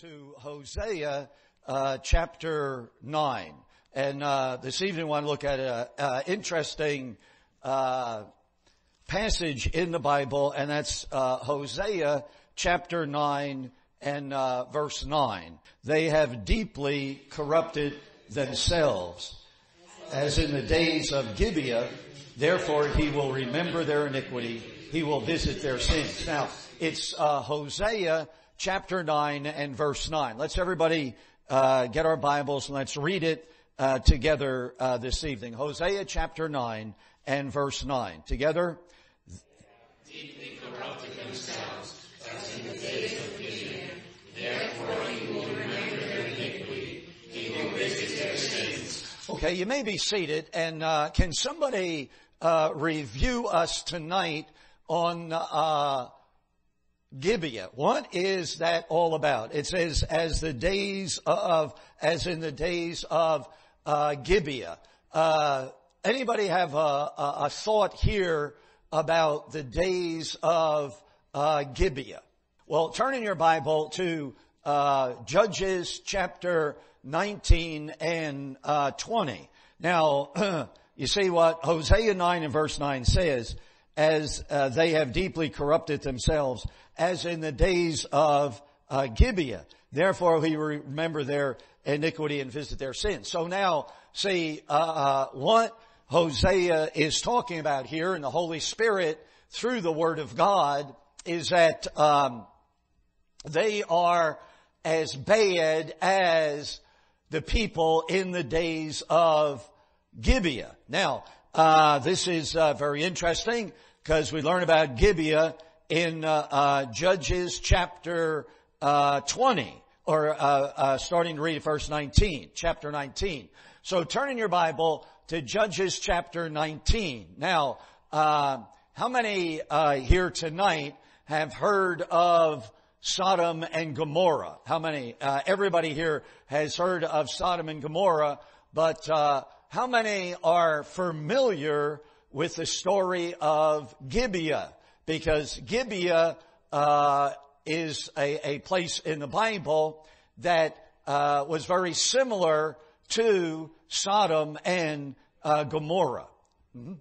To Hosea uh, chapter 9. And uh, this evening I want to look at an interesting uh, passage in the Bible, and that's uh, Hosea chapter 9 and uh, verse 9. They have deeply corrupted themselves, as in the days of Gibeah, therefore he will remember their iniquity, he will visit their sins. Now, it's uh, Hosea chapter 9 and verse 9. Let's everybody uh, get our Bibles and let's read it uh, together uh, this evening. Hosea chapter 9 and verse 9. Together. Deeply corrupted themselves, as in the days of Gibeah. Therefore he will remember their iniquity. He will visit their sins. Okay, you may be seated and uh, can somebody uh, review us tonight on uh, Gibeah. What is that all about? It says, as the days of, as in the days of uh, Gibeah. Uh, anybody have a, a, a, thought here about the days of uh, Gibeah? Well, turn in your Bible to uh, Judges chapter 19 and uh, 20. Now, you see what Hosea 9 and verse 9 says, as uh, they have deeply corrupted themselves as in the days of uh, Gibeah. Therefore, we remember their iniquity and visit their sins. So now, see uh, uh, what Hosea is talking about here, and the Holy Spirit through the Word of God is that um, they are as bad as the people in the days of Gibeah. Now, uh, this is uh, very interesting because we learn about Gibeah in uh, uh, Judges chapter uh, 20, or uh, uh, starting to read verse 19, chapter 19. So turn in your Bible to Judges chapter 19. Now, uh, how many here tonight have heard of Sodom and Gomorrah? How many? everybody here has heard of Sodom and Gomorrah, but how many are familiar with the story of Gibeah? Because Gibeah uh, is a, a, place in the Bible that uh, was very similar to Sodom and uh, Gomorrah. Mm-hmm.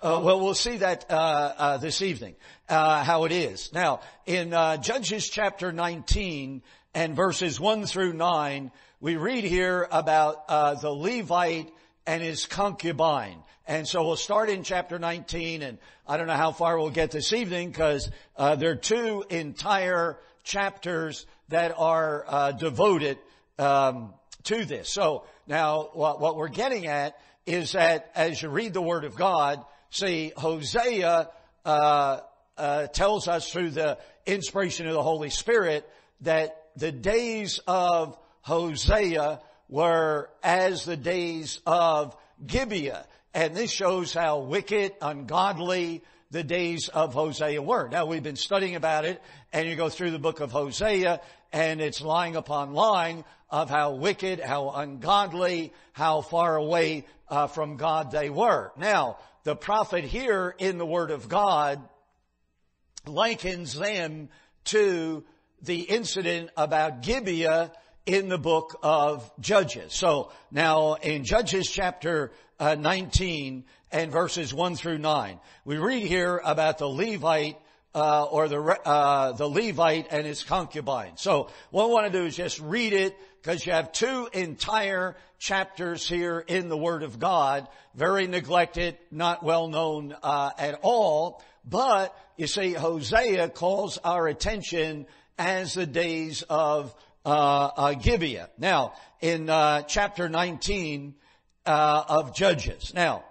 Uh, well, we'll see that uh, uh, this evening how it is. Now, in Judges chapter 19 and verses 1 through 9, we read here about the Levite and his concubine. And so we'll start in chapter 19 and I don't know how far we'll get this evening because uh, there are two entire chapters that are uh, devoted um, to this. So now what, what, we're getting at is that as you read the Word of God, see Hosea uh, uh tells us through the inspiration of the Holy Spirit that the days of Hosea were as the days of Gibeah. And this shows how wicked, ungodly the days of Hosea were. Now we've been studying about it and you go through the book of Hosea and it's lying upon lying of how wicked, how ungodly, how far away uh, from God they were. Now, the prophet here in the Word of God likens them to the incident about Gibeah in the book of Judges. So now in Judges chapter uh, 19 and verses 1 through 9, we read here about the Levite uh, or the uh, the Levite and his concubine. So what I want to do is just read it because you have two entire chapters here in the Word of God, very neglected, not well known uh, at all. But you see, Hosea calls our attention as the days of Gibeah. Now, in uh, chapter 19 uh, of Judges. Now,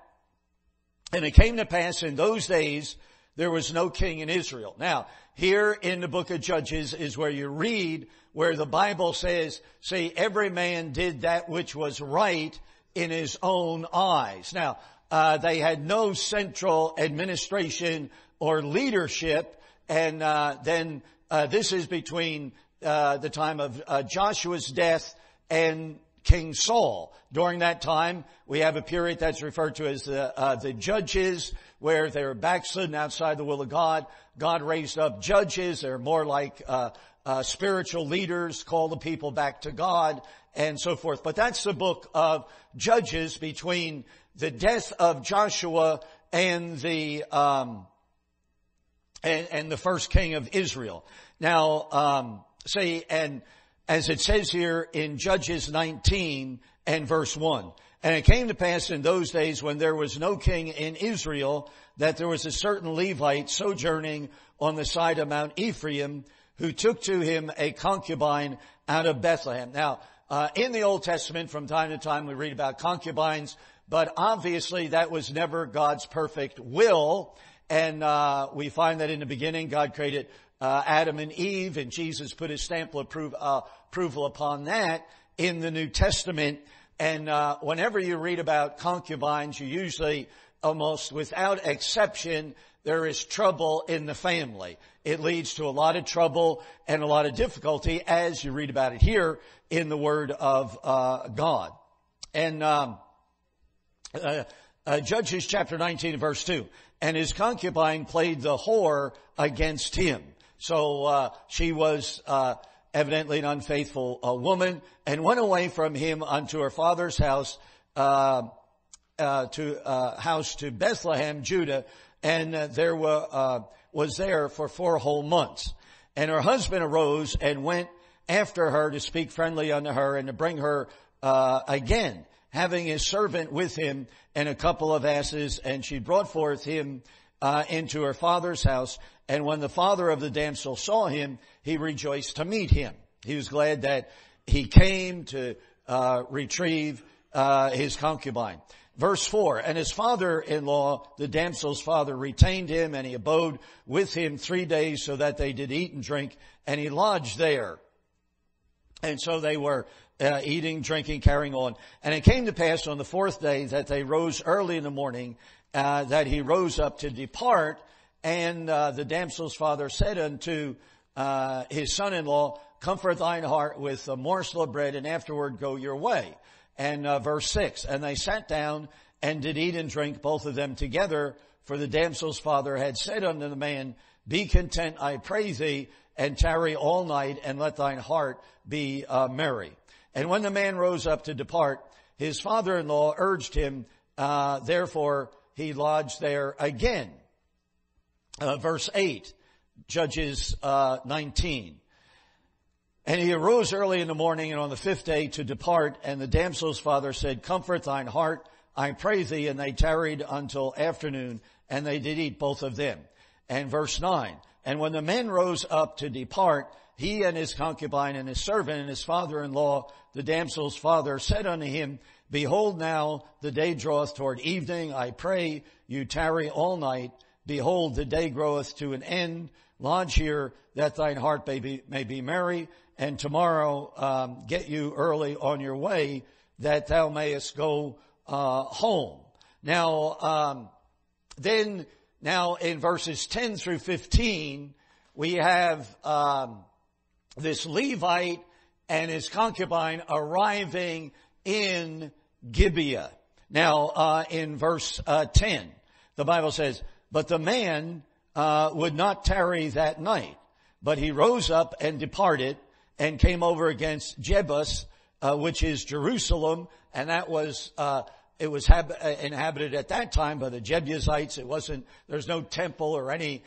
and it came to pass in those days there was no king in Israel. Now, here in the book of Judges is where you read where the Bible says, say, every man did that which was right in his own eyes. Now, uh, they had no central administration or leadership, and uh, then uh, this is between uh, the time of uh, Joshua's death and King Saul. During that time, we have a period that's referred to as the, uh, the judges, where they're backslidden outside the will of God. God raised up judges. They're more like uh, uh, spiritual leaders, call the people back to God, and so forth. But that's the book of Judges between the death of Joshua and the um, and, and, the first king of Israel. Now, um, see, and as it says here in Judges 19 and verse 1. And it came to pass in those days when there was no king in Israel that there was a certain Levite sojourning on the side of Mount Ephraim who took to him a concubine out of Bethlehem. Now, uh, in the Old Testament, from time to time, we read about concubines, but obviously that was never God's perfect will. And uh, we find that in the beginning, God created uh, Adam and Eve, and Jesus put his stamp of uh, approval upon that in the New Testament. And uh, whenever you read about concubines, you usually, almost without exception, there is trouble in the family. It leads to a lot of trouble and a lot of difficulty, as you read about it here in the Word of uh, God. And um, uh, uh, Judges chapter 19 verse 2. And his concubine played the whore against him. So uh, she was uh, evidently an unfaithful uh, woman, and went away from him unto her father's house, uh, uh, to uh, house to Bethlehem, Judah, and there were, was there for four whole months. And her husband arose and went after her to speak friendly unto her and to bring her again, having his servant with him and a couple of asses, and she brought forth him uh, into her father's house. And when the father of the damsel saw him, he rejoiced to meet him. He was glad that he came to uh, retrieve uh, his concubine. Verse 4, and his father-in-law, the damsel's father, retained him, and he abode with him three days so that they did eat and drink, and he lodged there. And so they were uh, eating, drinking, carrying on. And it came to pass on the fourth day that they rose early in the morning uh, that he rose up to depart, and uh, the damsel's father said unto uh, his son-in-law, "Comfort thine heart with a morsel of bread, and afterward go your way." And uh, verse six, and they sat down and did eat and drink, both of them together. For the damsel's father had said unto the man, "Be content, I pray thee, and tarry all night, and let thine heart be uh, merry." And when the man rose up to depart, his father-in-law urged him, uh, therefore he lodged there again. Uh, verse 8, Judges uh, 19. And he arose early in the morning and on the fifth day to depart, and the damsel's father said, Comfort thine heart, I pray thee. And they tarried until afternoon, and they did eat both of them. And verse 9, And when the men rose up to depart, he and his concubine and his servant and his father-in-law, the damsel's father, said unto him, Behold now, the day draweth toward evening. I pray you tarry all night. Behold, the day groweth to an end. Lodge here that thine heart may be, may be merry. And tomorrow, um, get you early on your way that thou mayest go, uh, home. Now, um, then, now in verses 10 through 15, we have, um, this Levite and his concubine arriving in Gibeah. Now, uh, in verse uh, 10, the Bible says, But the man uh, would not tarry that night, but he rose up and departed and came over against Jebus, uh, which is Jerusalem, and that was uh, it was hab- uh, inhabited at that time by the Jebusites. It wasn't. There's no temple or any.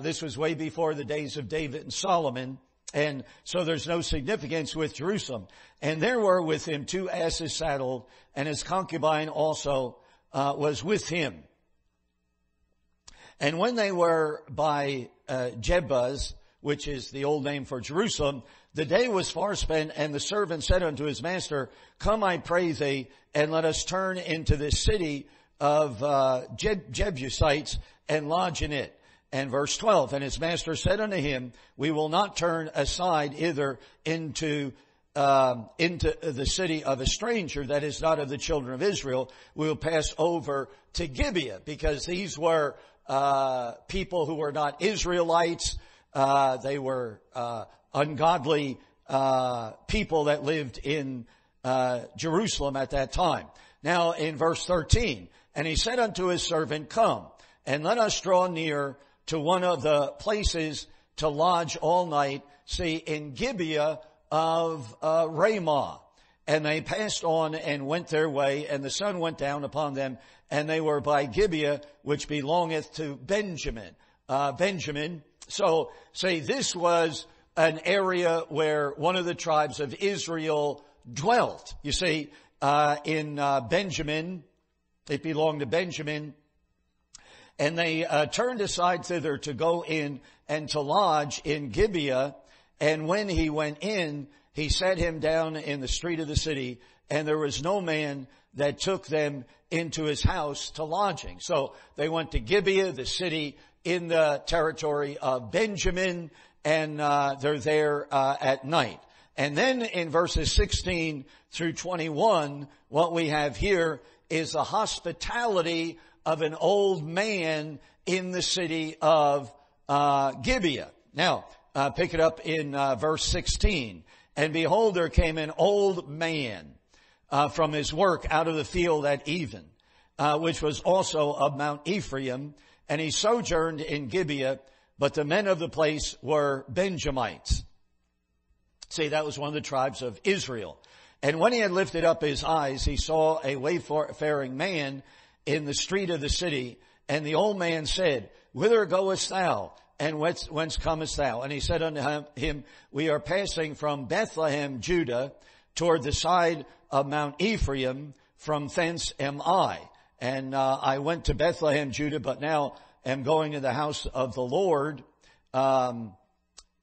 this was way before the days of David and Solomon. And so there's no significance with Jerusalem. And there were with him two asses saddled, and his concubine also uh, was with him. And when they were by uh, which is the old name for Jerusalem, the day was far spent, and the servant said unto his master, Come, I pray thee, and let us turn into this city of uh, Jebusites and lodge in it. And verse 12, and his master said unto him, we will not turn aside either into um, into the city of a stranger that is not of the children of Israel. We will pass over to Gibeah because these were uh, people who were not Israelites. Uh, they were uh, ungodly uh, people that lived in uh, Jerusalem at that time. Now in verse 13, and he said unto his servant, come and let us draw near to one of the places to lodge all night, see in Gibeah of uh, Ramah. And they passed on and went their way, and the sun went down upon them, and they were by Gibeah, which belongeth to Benjamin. Uh, Benjamin. So, say this was an area where one of the tribes of Israel dwelt. You see, uh, in uh, Benjamin, it belonged to Benjamin, and they uh, turned aside thither to go in and to lodge in Gibeah. And when he went in, he set him down in the street of the city, and there was no man that took them into his house to lodging. So they went to Gibeah, the city in the territory of Benjamin, and uh, they're there uh, at night. And then in verses 16 through 21, what we have here is the hospitality of an old man in the city of uh, Gibeah. Now, uh, pick it up in uh, verse 16. And behold, there came an old man uh, from his work out of the field at even, uh, which was also of Mount Ephraim, and he sojourned in Gibeah, but the men of the place were Benjamites. See, that was one of the tribes of Israel. And when he had lifted up his eyes, he saw a wayfaring man in the street of the city, and the old man said, Whither goest thou? And whence, whence comest thou? And he said unto him, We are passing from Bethlehem, Judah, toward the side of Mount Ephraim, from thence am I. And uh, I went to Bethlehem, Judah, but now am going to the house of the Lord, um,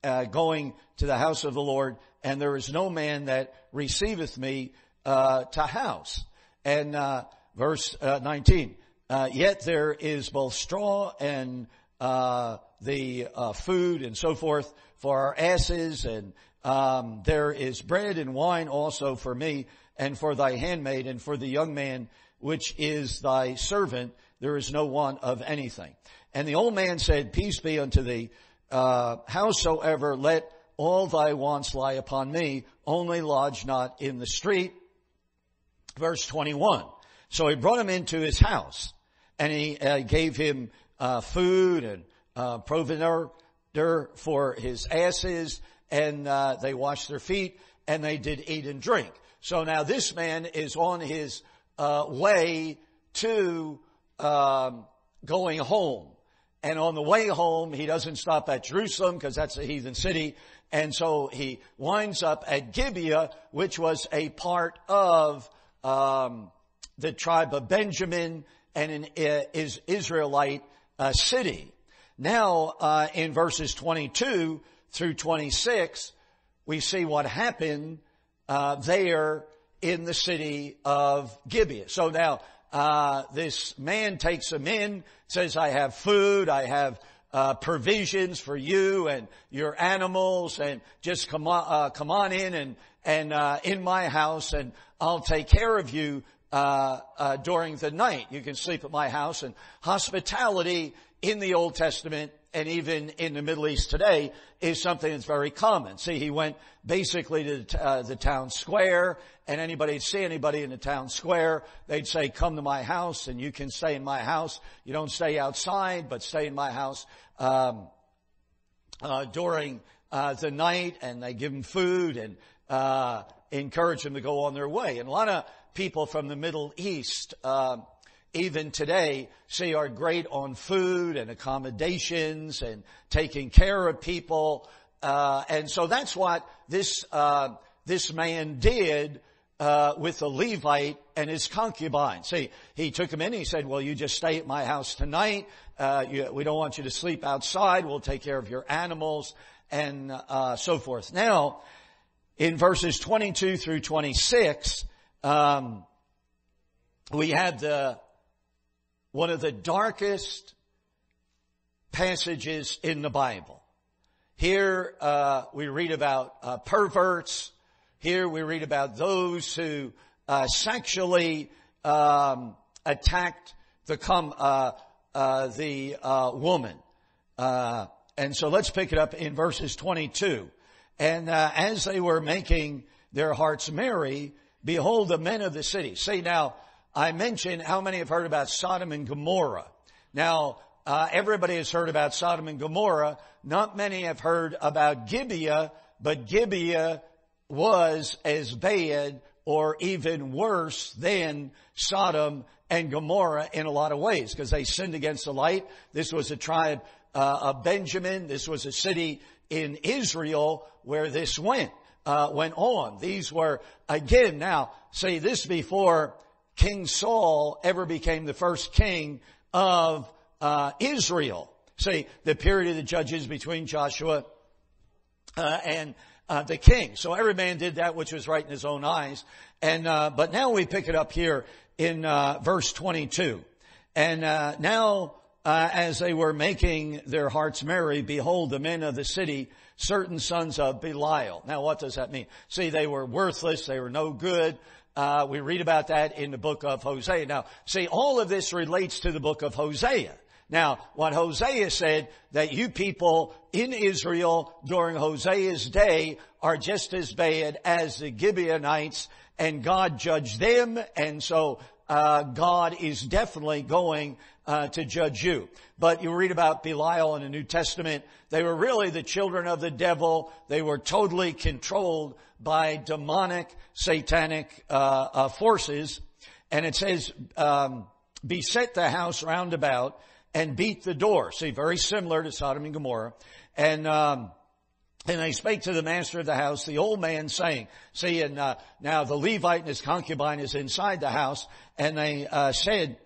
uh, going to the house of the Lord, and there is no man that receiveth me uh, to house. And uh, verse uh, 19, uh, yet there is both straw and uh, the food and so forth for our asses, and um, there is bread and wine also for me, and for thy handmaid, and for the young man which is thy servant. There is no want of anything. And the old man said, Peace be unto thee. Uh, howsoever let all thy wants lie upon me, only lodge not in the street. Verse 21. So he brought him into his house and he uh, gave him uh, food and uh, provender for his asses and uh, they washed their feet and they did eat and drink. So now this man is on his uh, way to um, going home. And on the way home, he doesn't stop at Jerusalem because that's a heathen city. And so he winds up at Gibeah, which was a part of um, the tribe of Benjamin and an is Israelite uh, city. Now, uh, in verses 22 through 26, we see what happened uh, there in the city of Gibeah. So now, uh, this man takes him in, says, "I have food, I have uh, provisions for you and your animals, and just come on, uh, come on in and and uh, in my house, and I'll take care of you uh, uh, during the night. You can sleep at my house." And hospitality in the Old Testament and even in the Middle East today is something that's very common. See, he went basically to the, uh, the town square and anybody'd see anybody in the town square, they'd say, come to my house and you can stay in my house. You don't stay outside, but stay in my house, um, uh, during, uh, the night and they give them food and, uh, encourage them to go on their way. And a lot of people from the Middle East, uh, even today see are great on food and accommodations and taking care of people. Uh, and so that's what this uh, this man did uh, with the Levite and his concubine. See, he took him in. He said, "Well, you just stay at my house tonight. Uh, you, we don't want you to sleep outside. We'll take care of your animals and uh, so forth." Now, in verses 22 through 26, um, we have the one of the darkest passages in the Bible. Here uh, we read about uh, perverts. Here we read about those who uh, sexually um, attacked the uh, uh, the uh, woman. and so let's pick it up in verses 22. And as they were making their hearts merry, behold the men of the city. See now, I mentioned how many have heard about Sodom and Gomorrah. Now, uh, everybody has heard about Sodom and Gomorrah. Not many have heard about Gibeah, but Gibeah was as bad or even worse than Sodom and Gomorrah in a lot of ways because they sinned against the light. This was a tribe uh, of Benjamin. This was a city in Israel where this went uh, went on. These were again now say this before King Saul ever became the first king of uh, Israel. See the period of the judges between Joshua uh, and uh, the king. So every man did that which was right in his own eyes. And uh, but now we pick it up here in uh, verse 22. And uh, now, uh, as they were making their hearts merry, behold, the men of the city, certain sons of Belial. Now, what does that mean? See, they were worthless. They were no good. Uh, we read about that in the book of Hosea. Now, see, all of this relates to the book of Hosea. Now, what Hosea said, that you people in Israel during Hosea's day are just as bad as the Gibeonites and God judged them and so uh, God is definitely going uh, to judge you. But you read about Belial in the New Testament. They were really the children of the devil. They were totally controlled by demonic, satanic uh, uh forces. And it says, um, beset the house round about and beat the door. See, very similar to Sodom and Gomorrah. And, um, and they spake to the master of the house, the old man saying, see, and uh, now the Levite and his concubine is inside the house, and they uh, said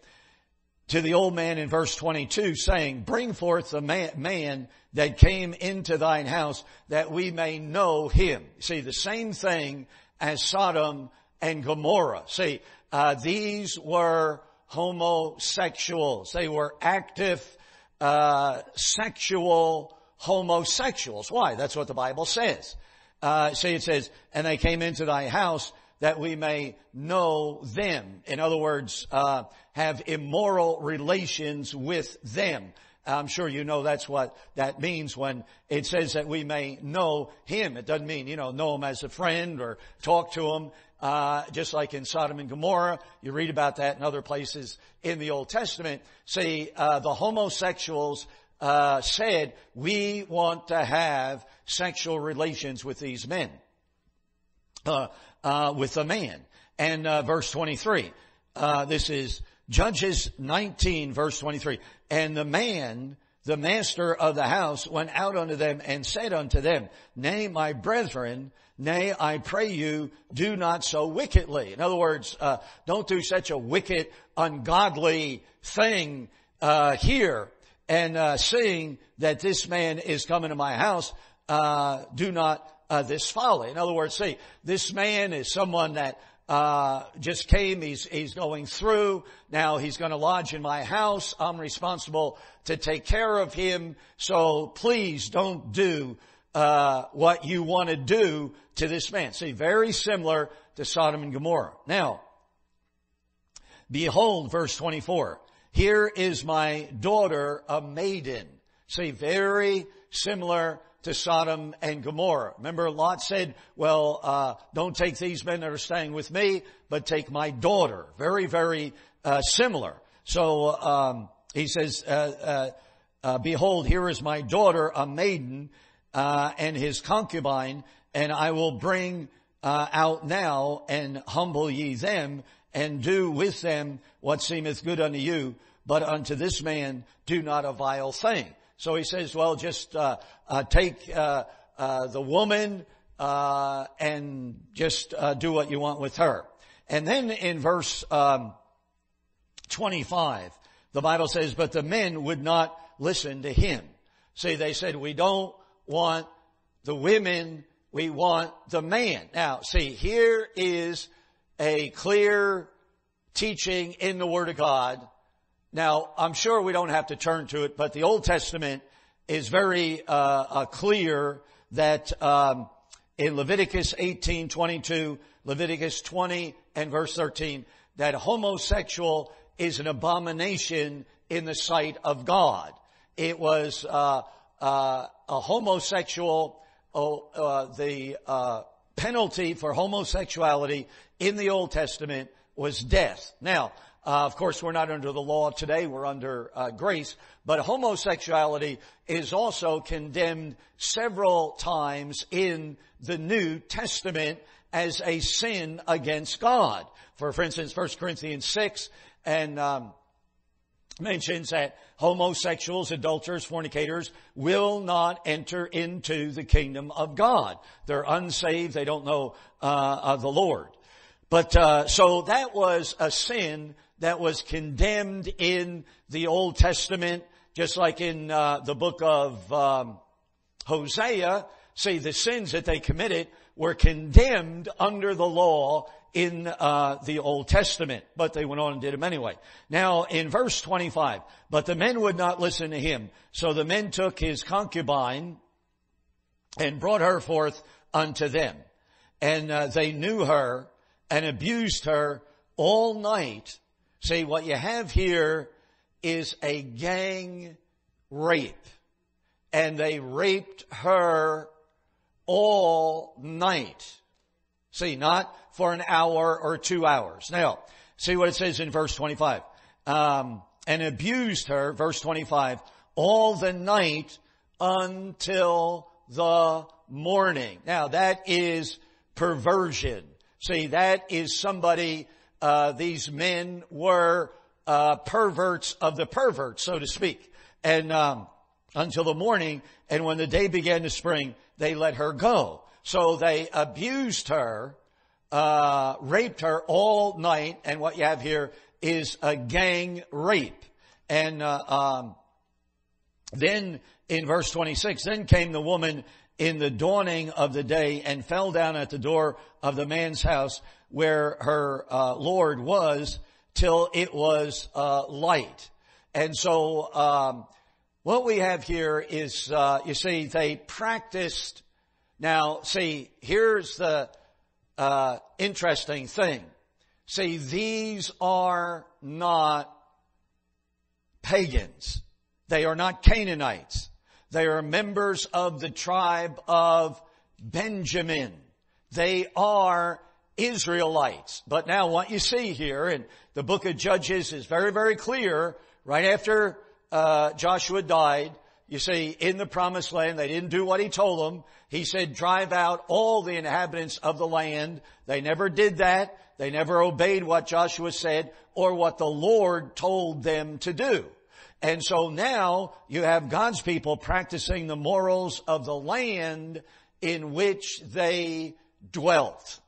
to the old man in verse 22, saying, bring forth the man, that came into thine house, that we may know him. See, the same thing as Sodom and Gomorrah. See, uh, these were homosexuals. They were active uh, sexual homosexuals. Why? That's what the Bible says. Uh, see, it says, and they came into thy house that we may know them. In other words, uh, have immoral relations with them. I'm sure you know that's what that means when it says that we may know him. It doesn't mean, you know, know him as a friend or talk to him. Uh, just like in Sodom and Gomorrah, you read about that in other places in the Old Testament. See, uh, the homosexuals uh, said, "We want to have sexual relations with these men, uh, uh, with a man." And uh, verse twenty-three. this is Judges 19, verse 23. And the man, the master of the house, went out unto them and said unto them, Nay, my brethren, Nay, I pray you, do not so wickedly. In other words, uh, don't do such a wicked, ungodly thing uh, here. And uh, seeing that this man is coming to my house, uh, do not uh, this folly. In other words, see, this man is someone that uh, just came. He's he's going through. Now he's going to lodge in my house. I'm responsible to take care of him. So please don't do uh, what you want to do to this man. See, very similar to Sodom and Gomorrah. Now, behold, verse 24. Here is my daughter, a maiden. See, very similar to Sodom and Gomorrah. Remember, Lot said, well, uh, don't take these men that are staying with me, but take my daughter. Very, very uh, similar. So um, he says, uh, uh, uh behold, here is my daughter, a maiden, and his concubine, and I will bring out now and humble ye them and do with them what seemeth good unto you, but unto this man do not a vile thing. So he says, well, just uh, uh, take uh, uh the woman uh, and just uh, do what you want with her. And then in verse um, 25, the Bible says, but the men would not listen to him. See, they said, we don't want the women, we want the man. Now, see, here is a clear teaching in the Word of God. Now, I'm sure we don't have to turn to it, but the Old Testament is very uh, uh, clear that um, in Leviticus 18, 22, Leviticus 20 and verse 13, that homosexual is an abomination in the sight of God. It was uh, uh, a homosexual, oh, uh, the uh, penalty for homosexuality in the Old Testament was death. Now, uh, of course, we're not under the law today. We're under uh, grace. But homosexuality is also condemned several times in the New Testament as a sin against God. For, for instance, 1 Corinthians 6 and um, mentions that homosexuals, adulterers, fornicators will not enter into the kingdom of God. They're unsaved. They don't know uh, the Lord. But uh, so that was a sin that was condemned in the Old Testament, just like in uh, the book of um, Hosea. See, the sins that they committed were condemned under the law in uh, the Old Testament, but they went on and did them anyway. Now, in verse 25, but the men would not listen to him, so the men took his concubine and brought her forth unto them, and uh, they knew her and abused her all night See, what you have here is a gang rape. And they raped her all night. See, not for an hour or two hours. Now, see what it says in verse 25. Um, and abused her, verse 25, all the night until the morning. Now that is perversion. See, that is somebody uh, these men were uh, perverts of the perverts, so to speak. And um, until the morning, and when the day began to spring, they let her go. So they abused her, uh, raped her all night, and what you have here is a gang rape. And uh, um, then in verse 26, then came the woman in the dawning of the day and fell down at the door of the man's house where her uh, Lord was till it was uh, light. And so um, what we have here is, uh, you see, they practiced. Now, see, here's the uh, interesting thing. See, these are not pagans. They are not Canaanites. They are members of the tribe of Benjamin. They are Israelites. But now what you see here in the book of Judges is very, very clear. Right after uh, Joshua died, you see, in the promised land, they didn't do what he told them. He said, drive out all the inhabitants of the land. They never did that. They never obeyed what Joshua said or what the Lord told them to do. And so now you have God's people practicing the morals of the land in which they dwelt.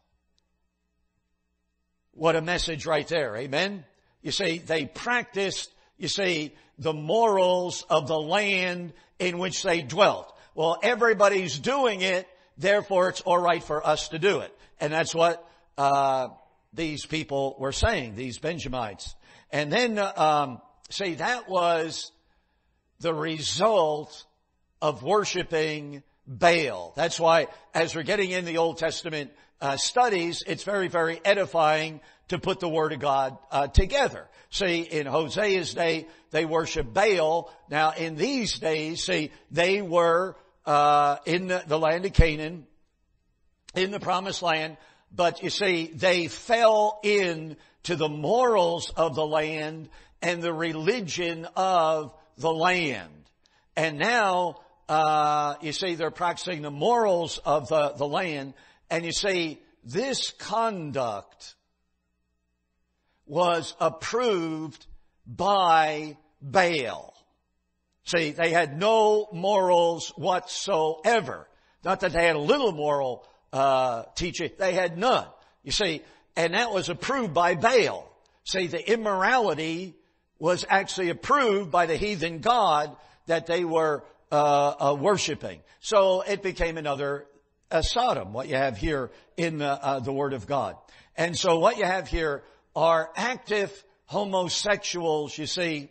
What a message right there. Amen. You see, they practiced, you see, the morals of the land in which they dwelt. Well, everybody's doing it, therefore it's alright for us to do it. And that's what, uh, these people were saying, these Benjamites. And then, uh, um, see, that was the result of worshiping Baal. That's why, as we're getting in the Old Testament uh, studies, it's very, very edifying to put the Word of God uh, together. See, in Hosea's day, they worship Baal. Now, in these days, see, they were uh, in the, the land of Canaan, in the Promised Land, but you see, they fell in to the morals of the land and the religion of the land. And now uh, you see, they're practicing the morals of the, the land, and you see, this conduct was approved by Baal. See, they had no morals whatsoever. Not that they had a little moral uh, teaching; they had none. You see, and that was approved by Baal. See, the immorality was actually approved by the heathen god that they were uh, uh, worshiping. So it became another uh, Sodom, what you have here in the, uh, the Word of God. And so what you have here are active homosexuals, you see,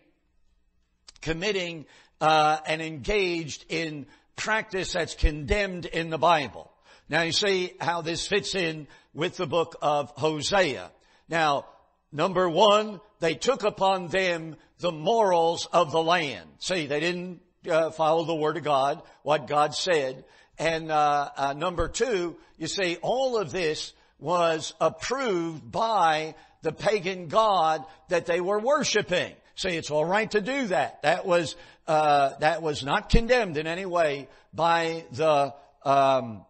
committing uh, and engaged in practice that's condemned in the Bible. Now you see how this fits in with the book of Hosea. Now, number one, they took upon them the morals of the land. See, they didn't uh, follow the word of God, what God said. And uh, uh, number two, you see, all of this was approved by the pagan god that they were worshiping. See, it's all right to do that. That was uh, that was not condemned in any way by the um,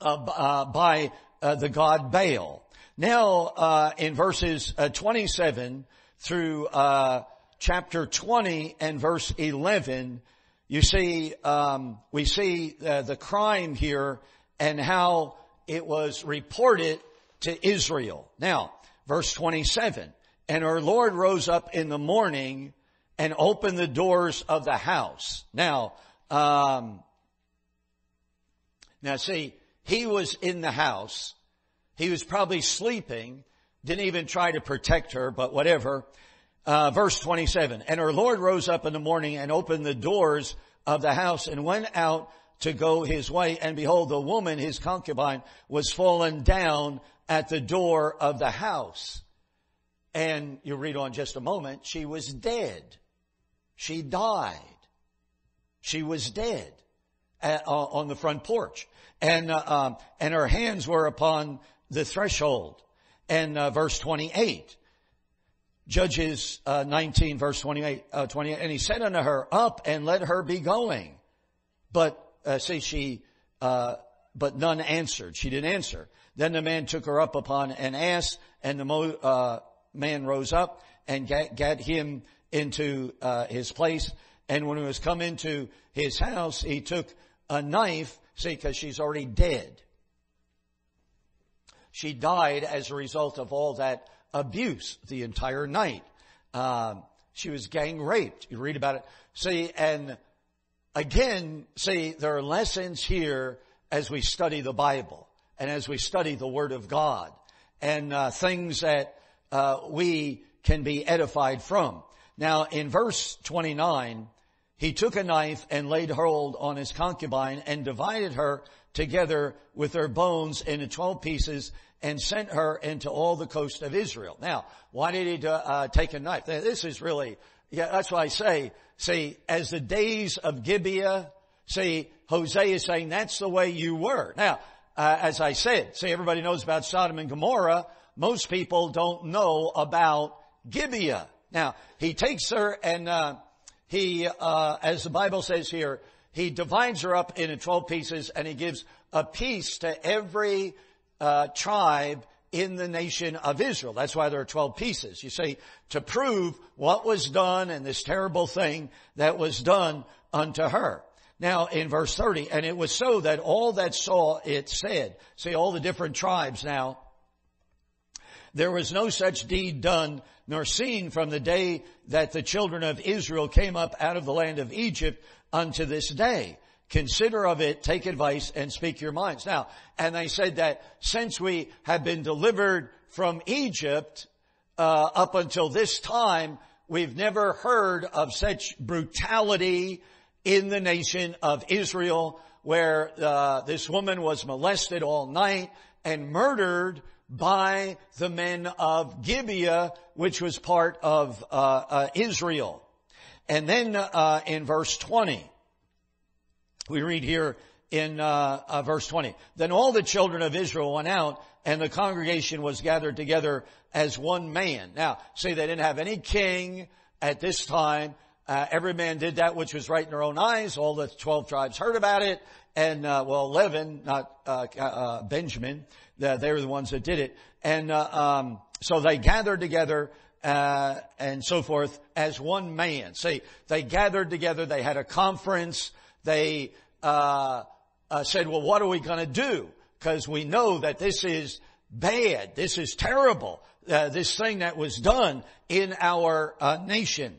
uh, uh, by the god Baal. Now, uh, in verses uh, 27 through chapter 20 and verse 11, you see, um, we see the crime here and how it was reported to Israel. Now, verse 27, and our Lord rose up in the morning and opened the doors of the house. Now, um, now see, he was in the house. He was probably sleeping. Didn't even try to protect her, but whatever. Uh, verse 27. And her Lord rose up in the morning and opened the doors of the house and went out to go his way. And behold, the woman, his concubine, was fallen down at the door of the house. And you read on just a moment, she was dead. She died. She was dead at, uh, on the front porch. And, uh, um, and her hands were upon the threshold. And uh, verse 28, Judges uh, 19 verse 28, uh, 28, and he said unto her, up and let her be going. But, uh, see, she, but none answered. She didn't answer. Then the man took her up upon an ass, and the mo- uh, man rose up and got, got him into uh, his place. And when he was come into his house, he took a knife, see, because she's already dead. She died as a result of all that abuse the entire night. Uh, she was gang raped. You read about it. See, and again, see, there are lessons here as we study the Bible and as we study the Word of God and uh, things that uh, we can be edified from. Now, in verse 29, he took a knife and laid hold on his concubine and divided her together with her bones into 12 pieces and sent her into all the coast of Israel. Now, why did he uh, take a knife? This is really, yeah, that's why I say, see, as the days of Gibeah, see, Hosea is saying that's the way you were. Now, uh, as I said, see, everybody knows about Sodom and Gomorrah. Most people don't know about Gibeah. Now, he takes her and, uh, he, uh, as the Bible says here, he divides her up into 12 pieces and he gives a piece to every, uh, tribe in the nation of Israel. That's why there are 12 pieces. You see, to prove what was done and this terrible thing that was done unto her. Now in verse 30, and it was so that all that saw it said, see all the different tribes now, there was no such deed done nor seen from the day that the children of Israel came up out of the land of Egypt unto this day. Consider of it, take advice, and speak your minds. Now, and they said that since we have been delivered from Egypt, uh, up until this time, we've never heard of such brutality in the nation of Israel where uh, this woman was molested all night and murdered by the men of Gibeah, which was part of uh, uh, Israel. And then uh, in verse 20, we read here in uh, uh, verse 20, then all the children of Israel went out and the congregation was gathered together as one man. Now, see, they didn't have any king at this time. Uh, every man did that which was right in their own eyes. All the 12 tribes heard about it. And, well, 11, not Benjamin, they were the ones that did it. And uh, um, so they gathered together uh, and so forth as one man. See, they gathered together. They had a conference. They uh, uh said, "Well, what are we going to do? Because we know that this is bad. This is terrible. Uh, this thing that was done in our uh, nation."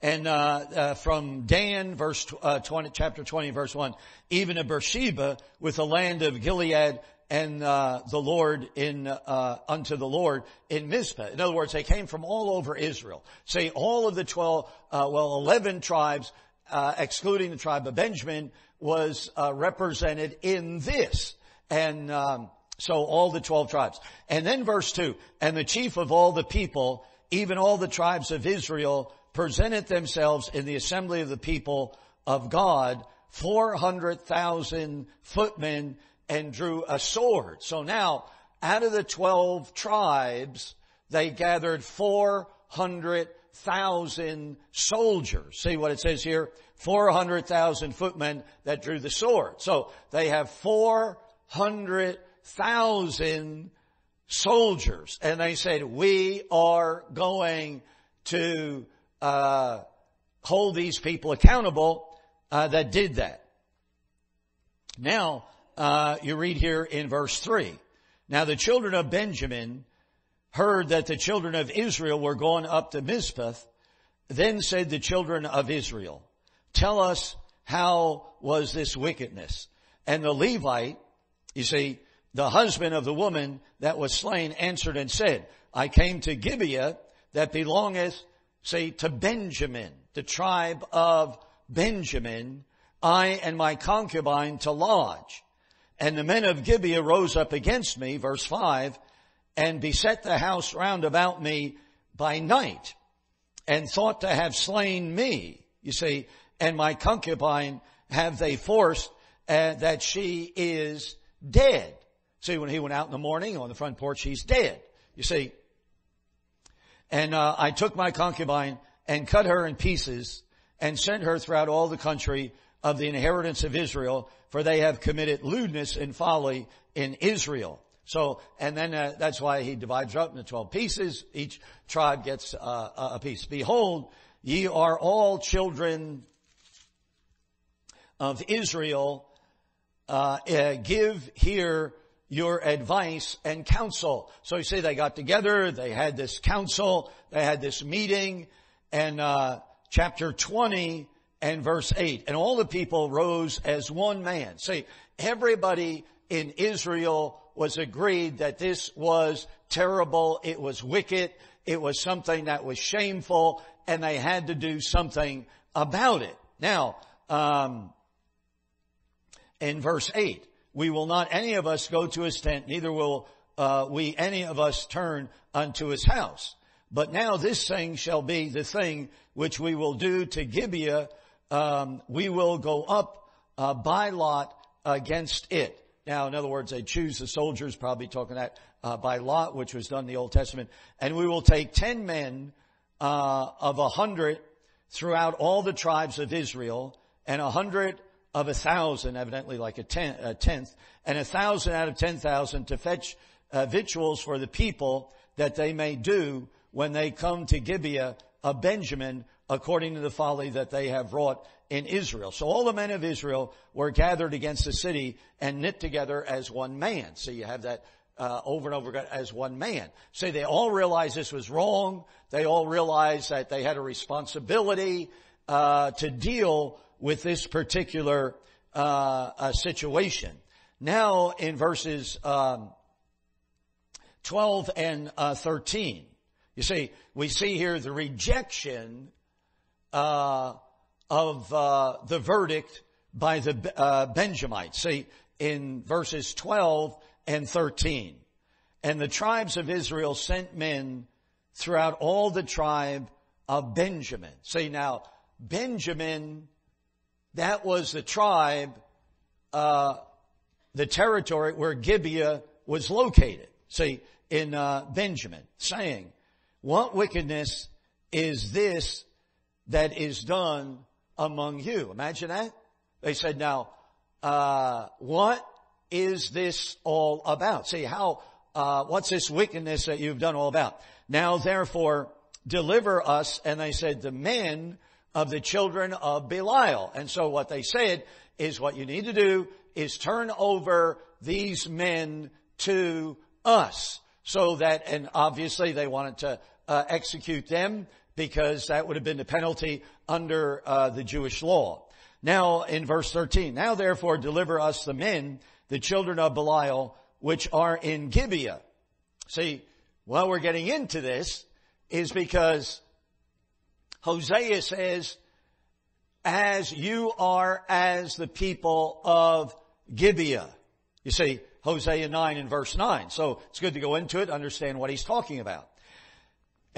And uh, uh, from Dan, verse uh, 20, chapter 20, verse 1, even a Beersheba with the land of Gilead and uh, the Lord in uh, unto the Lord in Mizpah. In other words, they came from all over Israel. Say all of the twelve, uh, well, eleven tribes, excluding the tribe of Benjamin, was represented in this, and um, so all the twelve tribes. And then verse two, and the chief of all the people, even all the tribes of Israel, presented themselves in the assembly of the people of God 400,000 footmen and drew a sword. So now, out of the 12 tribes, they gathered 400,000 soldiers. See what it says here? 400,000 footmen that drew the sword. So they have 400,000 soldiers. And they said, we are going to uh, hold these people accountable uh, that did that. Now, uh, you read here in verse 3. Now the children of Benjamin heard that the children of Israel were gone up to Mizpah. Then said the children of Israel, tell us how was this wickedness? And the Levite, you see, the husband of the woman that was slain answered and said, I came to Gibeah that belongeth, say, to Benjamin, the tribe of Benjamin, I and my concubine to lodge. And the men of Gibeah rose up against me, verse 5, and beset the house round about me by night, and thought to have slain me. You see, and my concubine have they forced uh, that she is dead. See, when he went out in the morning on the front porch, he's dead. You see. And uh, I took my concubine and cut her in pieces and sent her throughout all the country of the inheritance of Israel, for they have committed lewdness and folly in Israel. So, and then uh, that's why he divides up into 12 pieces. Each tribe gets uh, a piece. Behold, ye are all children of Israel. Uh, uh give here your advice and counsel. So you see they got together, they had this council, they had this meeting, and uh, chapter 20 and verse 8. And all the people rose as one man. See, everybody in Israel was agreed that this was terrible, it was wicked, it was something that was shameful, and they had to do something about it. Now, um, in verse 8, we will not any of us go to his tent, neither will uh, we any of us turn unto his house. But now this thing shall be the thing which we will do to Gibeah. Um, we will go up uh, by lot against it. Now, in other words, they choose the soldiers, probably talking that uh, by lot, which was done in the Old Testament, and we will take ten men uh, of a hundred throughout all the tribes of Israel, and a hundred of a thousand, evidently like a, ten, a tenth, and a thousand out of ten thousand to fetch uh, victuals for the people that they may do when they come to Gibeah of Benjamin according to the folly that they have wrought in Israel. So all the men of Israel were gathered against the city and knit together as one man. So you have that uh, over and over again as one man. So they all realized this was wrong. They all realized that they had a responsibility uh, to deal with this particular uh, situation. Now in verses um, 12 and uh, 13, you see, we see here the rejection uh, of uh, the verdict by the uh, Benjamites. See, in verses 12 and 13. And the tribes of Israel sent men throughout all the tribe of Benjamin. See now, Benjamin that was the tribe, uh, the territory where Gibeah was located. See, in uh, Benjamin, saying, "What wickedness is this that is done among you?" Imagine that. They said, "Now, uh, what is this all about?" See how. Uh, what's this wickedness that you've done all about? Now therefore deliver us. And they said, the men of the children of Belial. And so what they said is what you need to do is turn over these men to us so that, and obviously they wanted to uh, execute them because that would have been the penalty under uh, the Jewish law. Now in verse 13, now therefore deliver us the men, the children of Belial, which are in Gibeah. See, while we're getting into this is because Hosea says, as you are as the people of Gibeah. You see, Hosea 9 and verse 9. So it's good to go into it, understand what he's talking about.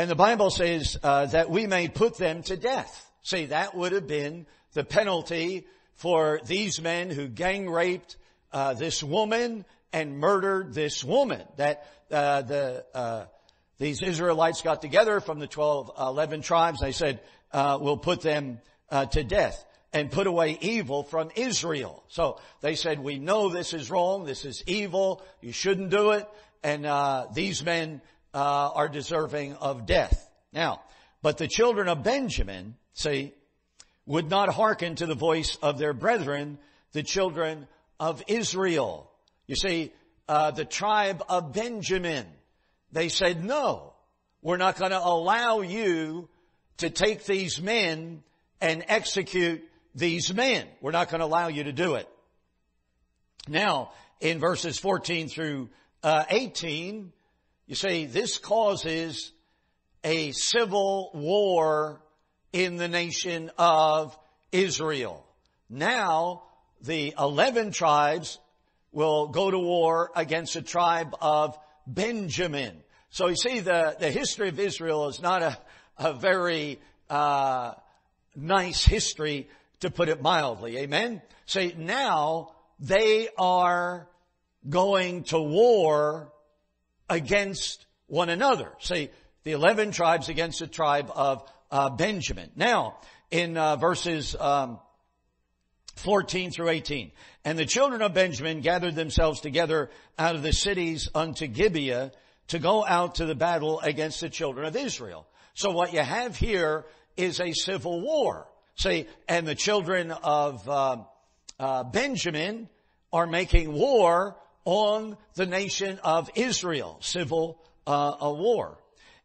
And the Bible says uh, that we may put them to death. See, that would have been the penalty for these men who gang raped uh, this woman and murdered this woman. That uh, the uh, these Israelites got together from the 12, 11 tribes. They said, uh, "We'll put them uh, to death." And put away evil from Israel. So they said, we know this is wrong, this is evil, you shouldn't do it, and uh, these men are deserving of death. Now, but the children of Benjamin, see, would not hearken to the voice of their brethren, the children of Israel. You see, uh, the tribe of Benjamin, they said, no, we're not going to allow you to take these men and execute these men. We're not going to allow you to do it. Now, in verses 14 through uh, 18, you see, this causes a civil war in the nation of Israel. Now, the 11 tribes will go to war against the tribe of Benjamin. So you see, the, the history of Israel is not a, a very uh, nice history, to put it mildly. Amen? Say, now they are going to war against one another. See, the 11 tribes against the tribe of uh, Benjamin. Now, in uh, verses um, 14 through 18, and the children of Benjamin gathered themselves together out of the cities unto Gibeah to go out to the battle against the children of Israel. So what you have here is a civil war. See, and the children of uh, uh Benjamin are making war on the nation of Israel, civil uh, a war.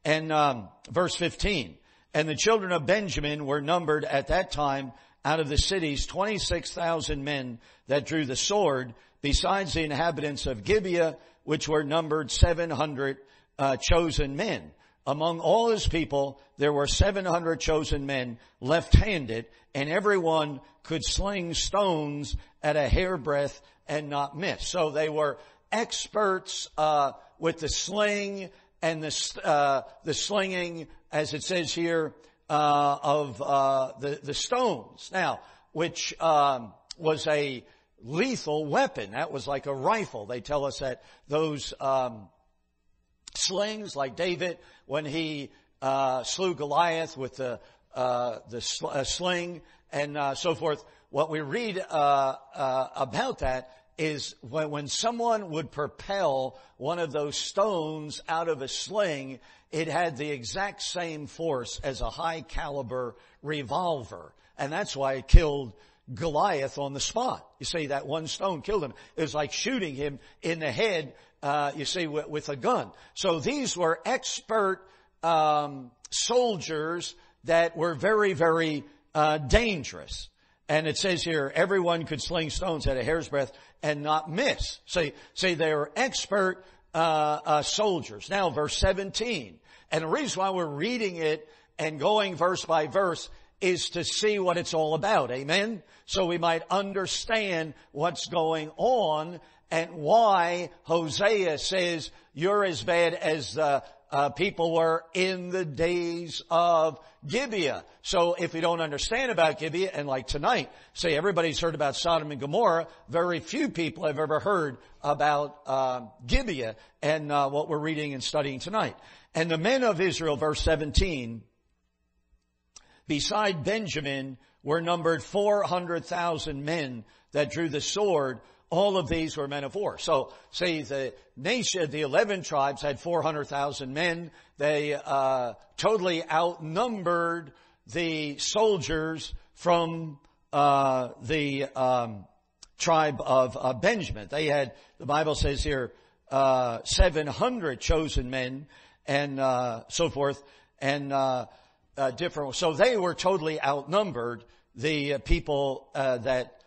And um, verse 15, and the children of Benjamin were numbered at that time out of the cities 26,000 men that drew the sword, besides the inhabitants of Gibeah, which were numbered 700 uh, chosen men. Among all his people, there were 700 chosen men left-handed, and everyone could sling stones at a hairbreadth and not miss. So they were experts uh, with the sling and the, uh, the slinging, as it says here, uh, of uh, the, the stones. Now, which um, was a lethal weapon. That was like a rifle. They tell us that those um, slings, like David, when he uh, slew Goliath with the uh, the sl- uh, sling and so forth. What we read about that is when, when someone would propel one of those stones out of a sling, it had the exact same force as a high caliber revolver. And that's why it killed Goliath on the spot. You see, that one stone killed him. It was like shooting him in the head, uh, you see, with, with, a gun. So these were expert um, soldiers that were very, very uh, dangerous. And it says here, everyone could sling stones at a hair's breadth and not miss. See, see, they are expert uh, uh, soldiers. Now, verse 17. And the reason why we're reading it and going verse by verse is to see what it's all about. Amen? So we might understand what's going on and why Hosea says you're as bad as the uh, people were in the days of Gibeah. So if we don't understand about Gibeah, and like tonight, say everybody's heard about Sodom and Gomorrah, very few people have ever heard about uh, Gibeah and uh, what we're reading and studying tonight. And the men of Israel, verse 17, beside Benjamin were numbered 400,000 men that drew the sword all of these were men of war. So, say the nation, the 11 tribes had 400,000 men. They, uh, totally outnumbered the soldiers from, uh, the, um, tribe of uh, Benjamin. They had, the Bible says here, uh, 700 chosen men and, uh, so forth and, uh, different. So they were totally outnumbered the people, uh that,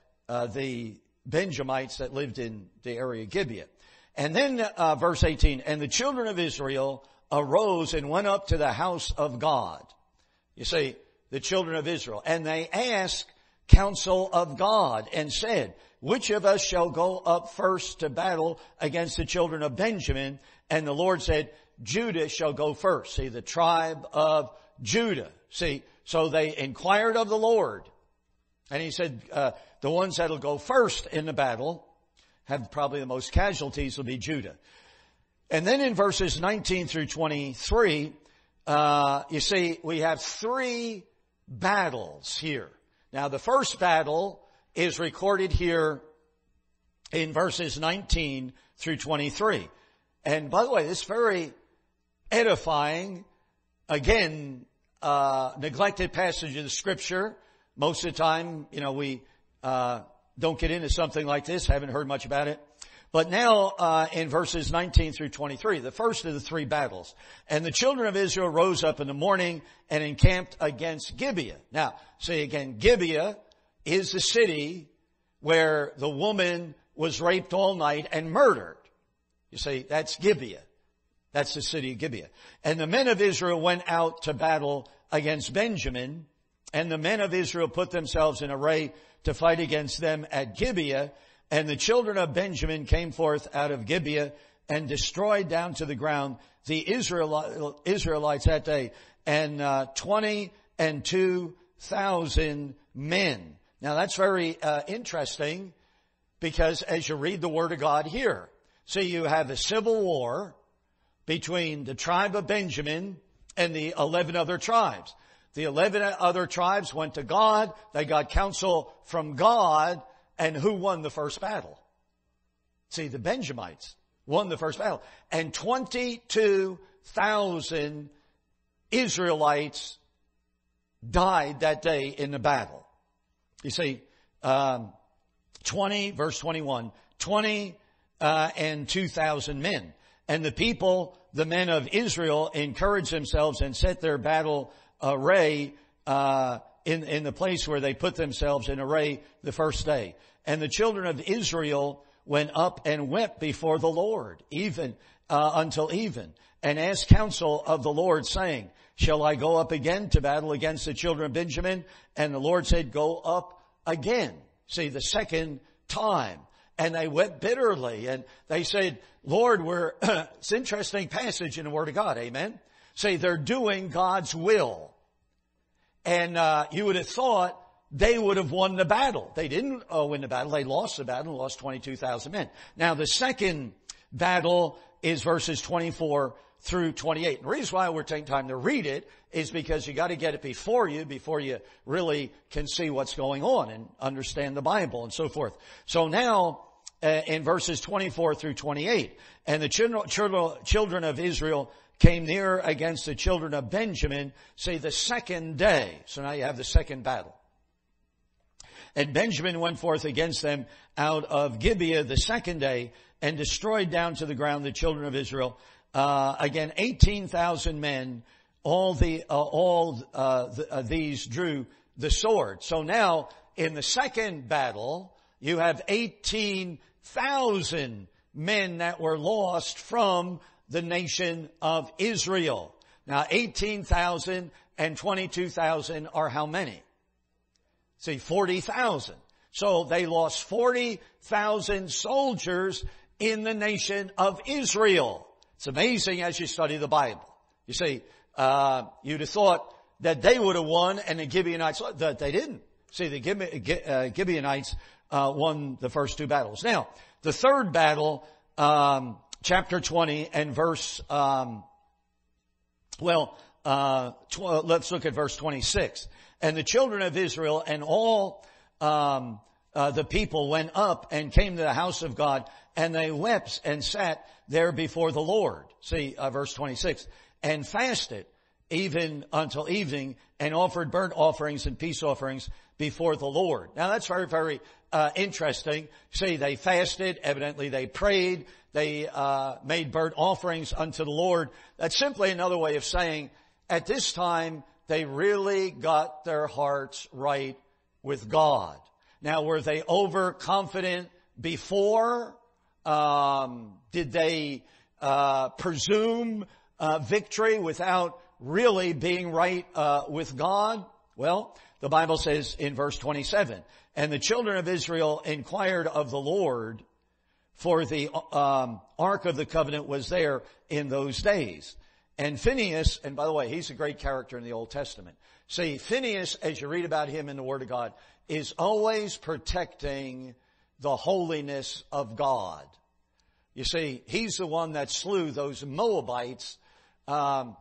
the, Benjamites that lived in the area of Gibeah. And then uh, verse 18, and the children of Israel arose and went up to the house of God. You see, the children of Israel. And they asked counsel of God and said, which of us shall go up first to battle against the children of Benjamin? And the Lord said, Judah shall go first. See, the tribe of Judah. See, so they inquired of the Lord And he said, uh, the ones that'll go first in the battle have probably the most casualties will be Judah. And then in verses 19 through 23, uh, you see, we have three battles here. Now the first battle is recorded here in verses 19 through 23. And by the way, this very edifying, again, uh, neglected passage of the scripture. Most of the time, you know, we uh, don't get into something like this. Haven't heard much about it. But now, uh, in verses 19 through 23, the first of the three battles. And the children of Israel rose up in the morning and encamped against Gibeah. Now, see again, Gibeah is the city where the woman was raped all night and murdered. You see, that's Gibeah. That's the city of Gibeah. And the men of Israel went out to battle against Benjamin, and the men of Israel put themselves in array to fight against them at Gibeah, and the children of Benjamin came forth out of Gibeah and destroyed down to the ground the Israelites that day, and uh, twenty and two thousand men. Now that's very uh, interesting because as you read the Word of God here, see you have a civil war between the tribe of Benjamin and the 11 other tribes. The 11 other tribes went to God. They got counsel from God. And who won the first battle? See, the Benjamites won the first battle. And 22,000 Israelites died that day in the battle. You see, um, 20, verse 21, 20 uh, and 2,000 men. And the people, the men of Israel, encouraged themselves and set their battle array uh, in, in the place where they put themselves in array the first day. And the children of Israel went up and wept before the Lord, even uh, until even, and asked counsel of the Lord, saying, Shall I go up again to battle against the children of Benjamin? And the Lord said, Go up again. See, the second time and they wept bitterly and they said, Lord, we're, it's interesting passage in the Word of God, amen? Say they're doing God's will. And, uh, you would have thought they would have won the battle. They didn't uh, win the battle. They lost the battle and lost 22,000 men. Now the second battle is verses 24 through 28. And the reason why we're taking time to read it is because you gotta get it before you, before you really can see what's going on and understand the Bible and so forth. So now, uh, in verses 24 through 28. And the children of Israel came near against the children of Benjamin, say the second day. So now you have the second battle. And Benjamin went forth against them out of Gibeah the second day and destroyed down to the ground the children of Israel. Uh, again, 18,000 men, all the, uh, all, uh, the, uh, these drew the sword. So now, in the second battle, you have 18,000 men that were lost from the nation of Israel. Now 18,000 and 22,000 are how many? See, 40,000. So they lost 40,000 soldiers in the nation of Israel. It's amazing as you study the Bible. You see, uh, you'd have thought that they would have won and the Gibeonites, that they didn't. See, the uh, Gibeonites uh, won the first two battles. Now, the third battle, um, chapter 20 and verse, um, well, uh, tw- let's look at verse 26. And the children of Israel and all um, uh, the people went up and came to the house of God, and they wept and sat there before the Lord. See uh, verse 26. And fasted even until evening, and offered burnt offerings and peace offerings before the Lord. Now that's very, very uh, interesting. See, they fasted. Evidently, they prayed. They uh, made burnt offerings unto the Lord. That's simply another way of saying, at this time, they really got their hearts right with God. Now, were they overconfident before? Um, did they uh, presume uh, victory without really being right uh, with God? Well, the Bible says in verse 27, and the children of Israel inquired of the Lord, for the um, Ark of the Covenant was there in those days. And Phineas, and by the way, he's a great character in the Old Testament. See, Phineas, as you read about him in the Word of God, is always protecting the holiness of God. You see, he's the one that slew those Moabites, um,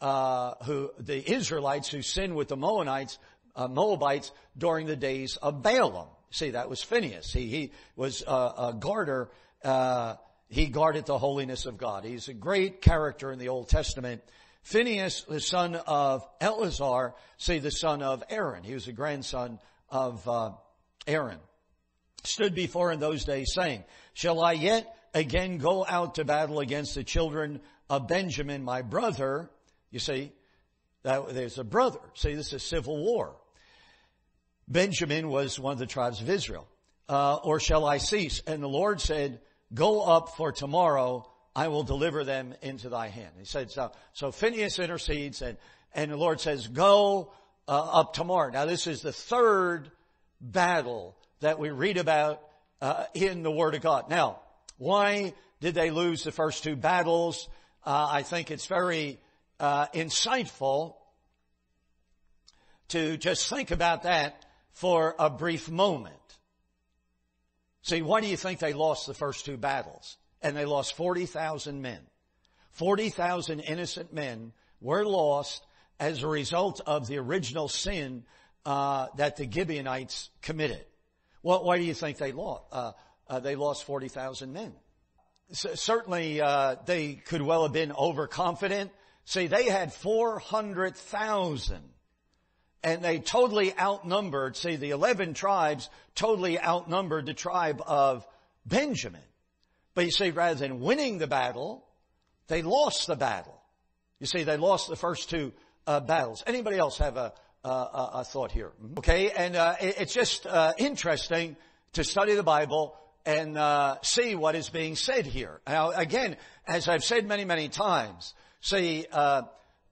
uh, who the Israelites who sinned with the Moabites, uh, Moabites during the days of Balaam. See, that was Phineas. He he was uh, a guarder. Uh, he guarded the holiness of God. He's a great character in the Old Testament. Phineas, the son of Eleazar, see the son of Aaron. He was a grandson of uh, Aaron. Stood before in those days saying, Shall I yet again go out to battle against the children of Benjamin, my brother? You see, that, there's a brother. See, this is civil war. Benjamin was one of the tribes of Israel. Uh, or shall I cease? And the Lord said, Go up for tomorrow I will deliver them into thy hand. He said, so, so Phineas intercedes and, and the Lord says, go uh, up tomorrow. Now this is the third battle that we read about uh, in the Word of God. Now, why did they lose the first two battles? Uh, I think it's very uh, insightful to just think about that for a brief moment. See, why do you think they lost the first two battles? And they lost 40,000 men. 40,000 innocent men were lost as a result of the original sin uh, that the Gibeonites committed. Well, why do you think they lost? Uh, uh, they lost 40,000 men. certainly, uh, they could well have been overconfident. See, they had 400,000 and they totally outnumbered, see, the 11 tribes totally outnumbered the tribe of Benjamin. But you see, rather than winning the battle, they lost the battle. You see, they lost the first two uh, battles. Anybody else have a, a, a thought here? Mm-hmm. Okay, and uh, it, it's just uh, interesting to study the Bible and uh, see what is being said here. Now, again, as I've said many, many times, see, uh,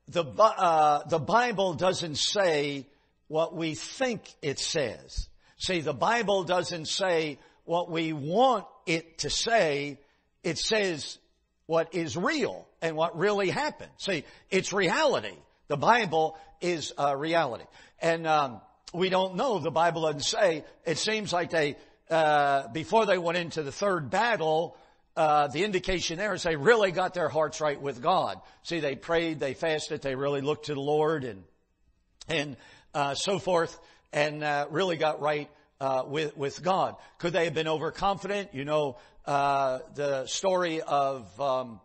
the, uh, the Bible doesn't say what we think it says. See, the Bible doesn't say what we want it to say. It says what is real and what really happened. See, it's reality. The Bible is uh, reality. And um, we don't know. The Bible doesn't say. It seems like they, uh, before they went into the third battle, uh, the indication there is they really got their hearts right with God. See, they prayed, they fasted, they really looked to the Lord and and uh, so forth, and uh, really got right uh, with with God. Could they have been overconfident? You know uh, the story of um,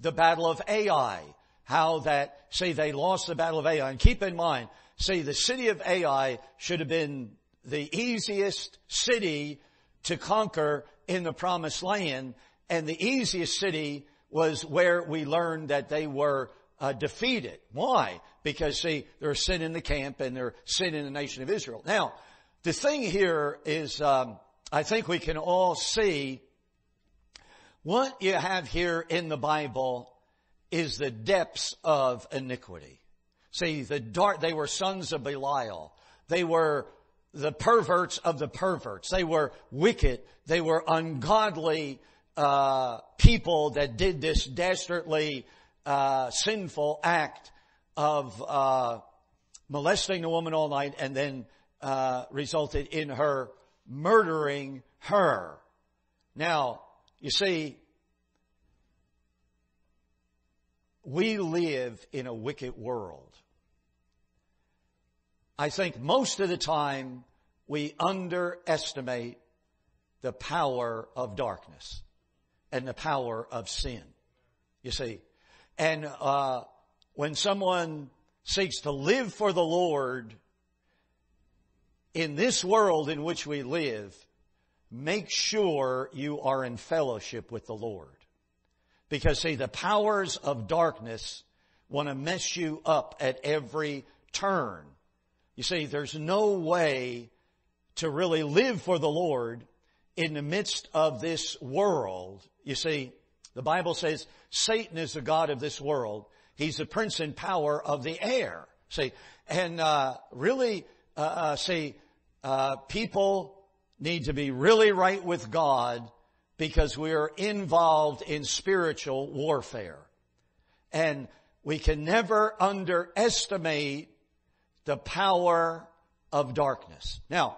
the Battle of Ai, how that say they lost the Battle of Ai, and keep in mind, see the city of Ai should have been the easiest city to conquer in the promised land and the easiest city was where we learned that they were uh, defeated. Why? Because see, there's sin in the camp and there's sin in the nation of Israel. Now, the thing here is, um, I think we can all see what you have here in the Bible is the depths of iniquity. See, the dark, they were sons of Belial. They were the perverts of the perverts. They were wicked. They were ungodly uh, people that did this dastardly uh, sinful act of uh, molesting the woman all night and then uh, resulted in her murdering her. Now, you see, we live in a wicked world. I think most of the time we underestimate the power of darkness and the power of sin. You see, and uh, when someone seeks to live for the Lord in this world in which we live, make sure you are in fellowship with the Lord. Because see, the powers of darkness want to mess you up at every turn. You see, there's no way to really live for the Lord in the midst of this world, you see, the Bible says Satan is the God of this world. He's the prince and power of the air. See, and uh, really, uh, uh, see, uh, people need to be really right with God because we are involved in spiritual warfare. And we can never underestimate the power of darkness. Now,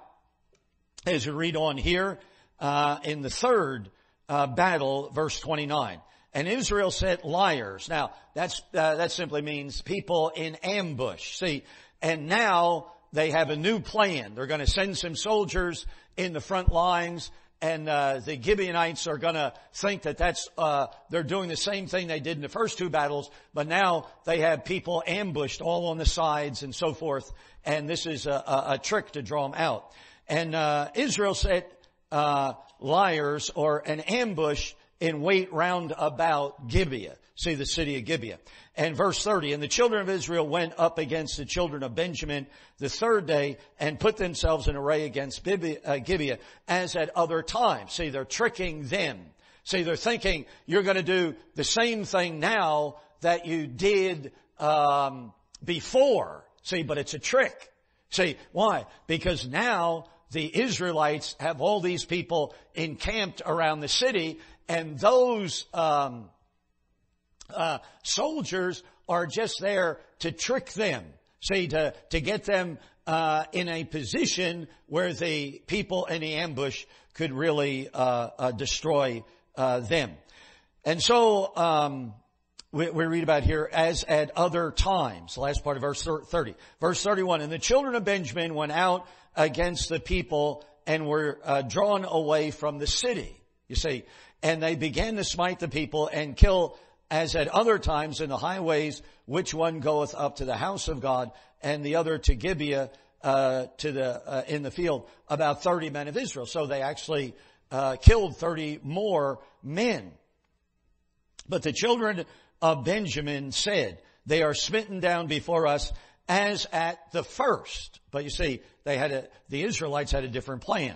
as you read on here, uh, in the third uh, battle, verse 29, and Israel sent liers. Now, that's, uh, that simply means people in ambush. See, and now they have a new plan. They're going to send some soldiers in the front lines and uh, the Gibeonites are going to think that that's uh, they're doing the same thing they did in the first two battles, but now they have people ambushed all on the sides and so forth, and this is a, a, a trick to draw them out. And uh, Israel said, uh, liers or an ambush in wait round about Gibeah. See the city of Gibeah. And verse 30, and the children of Israel went up against the children of Benjamin the third day and put themselves in array against uh, Gibeah as at other times. See, they're tricking them. See, they're thinking you're going to do the same thing now that you did um, before. See, but it's a trick. See, why? Because now the Israelites have all these people encamped around the city, and those um, uh, soldiers are just there to trick them, see, to, to get them uh, in a position where the people in the ambush could really uh, uh destroy uh, them. And so um, we, we, read about here as at other times. last part of verse 30. Verse 31, and the children of Benjamin went out against the people and were uh, drawn away from the city. You see, and they began to smite the people and kill as at other times in the highways, which one goeth up to the house of God and the other to Gibeah, uh, to the, uh, in the field, about 30 men of Israel. So they actually, uh, killed 30 more men. But the children of Benjamin said, they are smitten down before us as at the first. But you see, they had a, the Israelites had a different plan.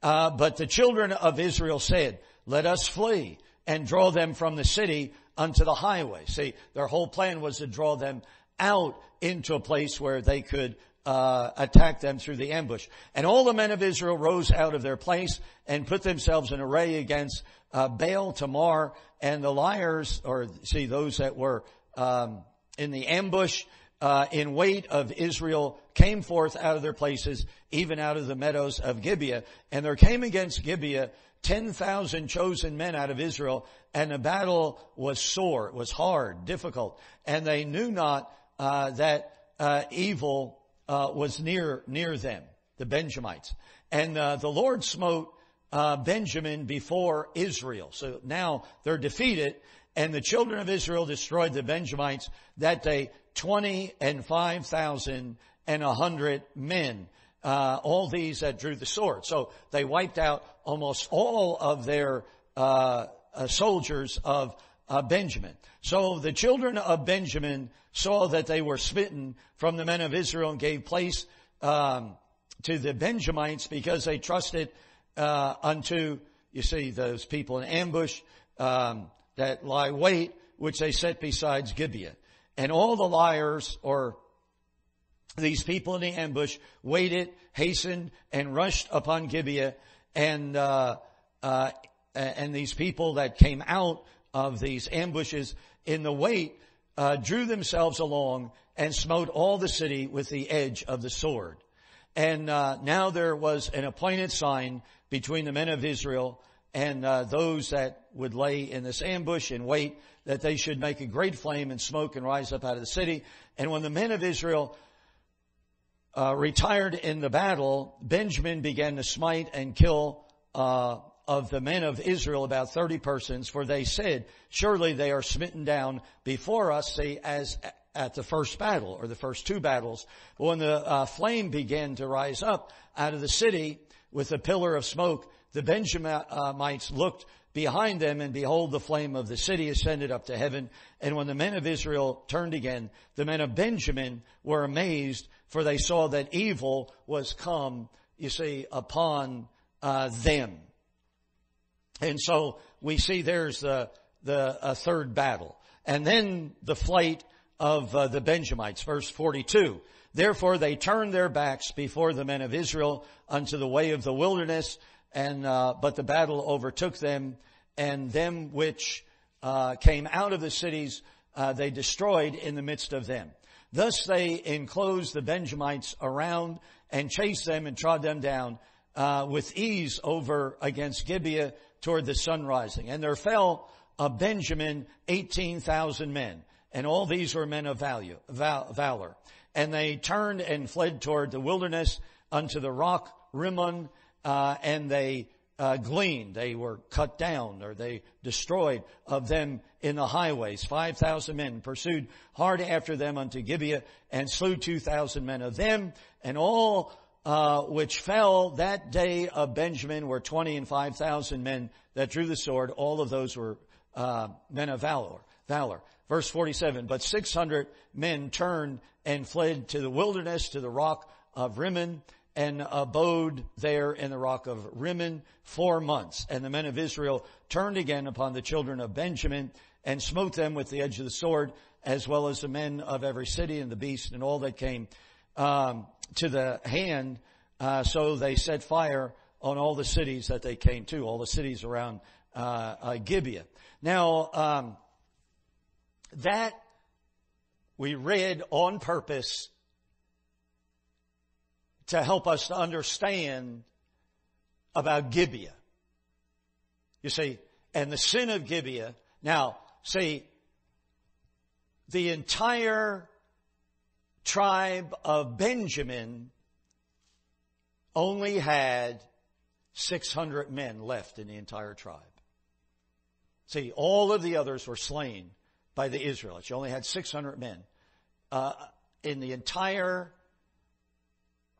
Uh, but the children of Israel said, let us flee and draw them from the city unto the highway. See, their whole plan was to draw them out into a place where they could uh, attack them through the ambush. And all the men of Israel rose out of their place and put themselves in array against uh, Baal, Tamar, and the liers, or see those that were um, in the ambush. Uh, in wait of Israel came forth out of their places, even out of the meadows of Gibeah. And there came against Gibeah 10,000 chosen men out of Israel and the battle was sore. It was hard, difficult. And they knew not, uh, that, uh, evil, uh, was near, near them, the Benjamites. And, uh, the Lord smote, uh, Benjamin before Israel. So now they're defeated and the children of Israel destroyed the Benjamites that day, 20 and 5,000 and a hundred men uh, all these that drew the sword. So they wiped out almost all of their uh, uh, soldiers of uh, Benjamin. So the children of Benjamin saw that they were smitten from the men of Israel and gave place um, to the Benjamites because they trusted uh, unto you see those people in ambush um, that lie wait, which they set besides Gibeah, and all the liers or these people in the ambush waited, hastened, and rushed upon Gibeah, and uh, uh, and these people that came out of these ambushes in the wait uh, drew themselves along and smote all the city with the edge of the sword. And uh, now there was an appointed sign between the men of Israel and uh, those that would lay in this ambush and wait that they should make a great flame and smoke and rise up out of the city. And when the men of Israel uh, retired in the battle, Benjamin began to smite and kill uh, of the men of Israel about 30 persons, for they said, surely they are smitten down before us, say, as at the first battle or the first two battles. When the uh, flame began to rise up out of the city with a pillar of smoke, the Benjamites looked behind them and behold the flame of the city ascended up to heaven. And when the men of Israel turned again, the men of Benjamin were amazed for they saw that evil was come, you see, upon uh, them. And so we see there's the, the third battle. And then the flight of uh, the Benjamites, verse 42. Therefore they turned their backs before the men of Israel unto the way of the wilderness, and uh, but the battle overtook them, and them which uh, came out of the cities uh, they destroyed in the midst of them. Thus they enclosed the Benjamites around and chased them and trod them down uh, with ease over against Gibeah toward the sun rising. And there fell of Benjamin 18,000 men. And all these were men of value, val- valor. And they turned and fled toward the wilderness unto the rock Rimmon, uh, and they uh, gleaned. They were cut down or they destroyed of them in the highways. 5,000 men pursued hard after them unto Gibeah and slew 2,000 men of them and all uh, which fell that day of Benjamin were 20 and 5,000 men that drew the sword. All of those were uh, men of valor. Valor. Verse 47, but 600 men turned and fled to the wilderness, to the rock of Rimmon, and abode there in the rock of Rimmon four months. And the men of Israel turned again upon the children of Benjamin and smote them with the edge of the sword, as well as the men of every city and the beast and all that came um, to the hand. Uh, so they set fire on all the cities that they came to, all the cities around uh, uh, Gibeah. Now um, that we read on purpose to help us to understand about Gibeah. You see, and the sin of Gibeah. Now, see, the entire tribe of Benjamin only had 600 men left in the entire tribe. See, all of the others were slain by the Israelites. You only had 600 men. Uh, in the entire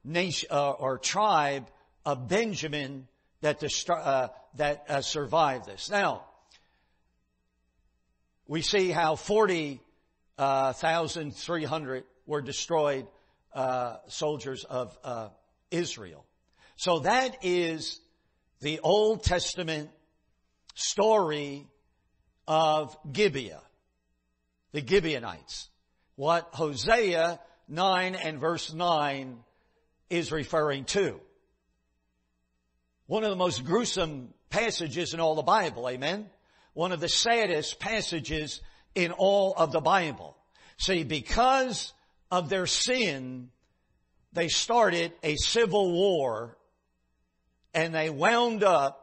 nation uh, or tribe of Benjamin that uh, that uh, survived this. Now, we see how forty uh, thousand three hundred were destroyed uh, soldiers of uh, Israel. So that is the Old Testament story of Gibeah, the Gibeonites. What Hosea 9 and verse 9 is referring to. One of the most gruesome passages in all the Bible, amen? One of the saddest passages in all of the Bible. See, because of their sin, they started a civil war and they wound up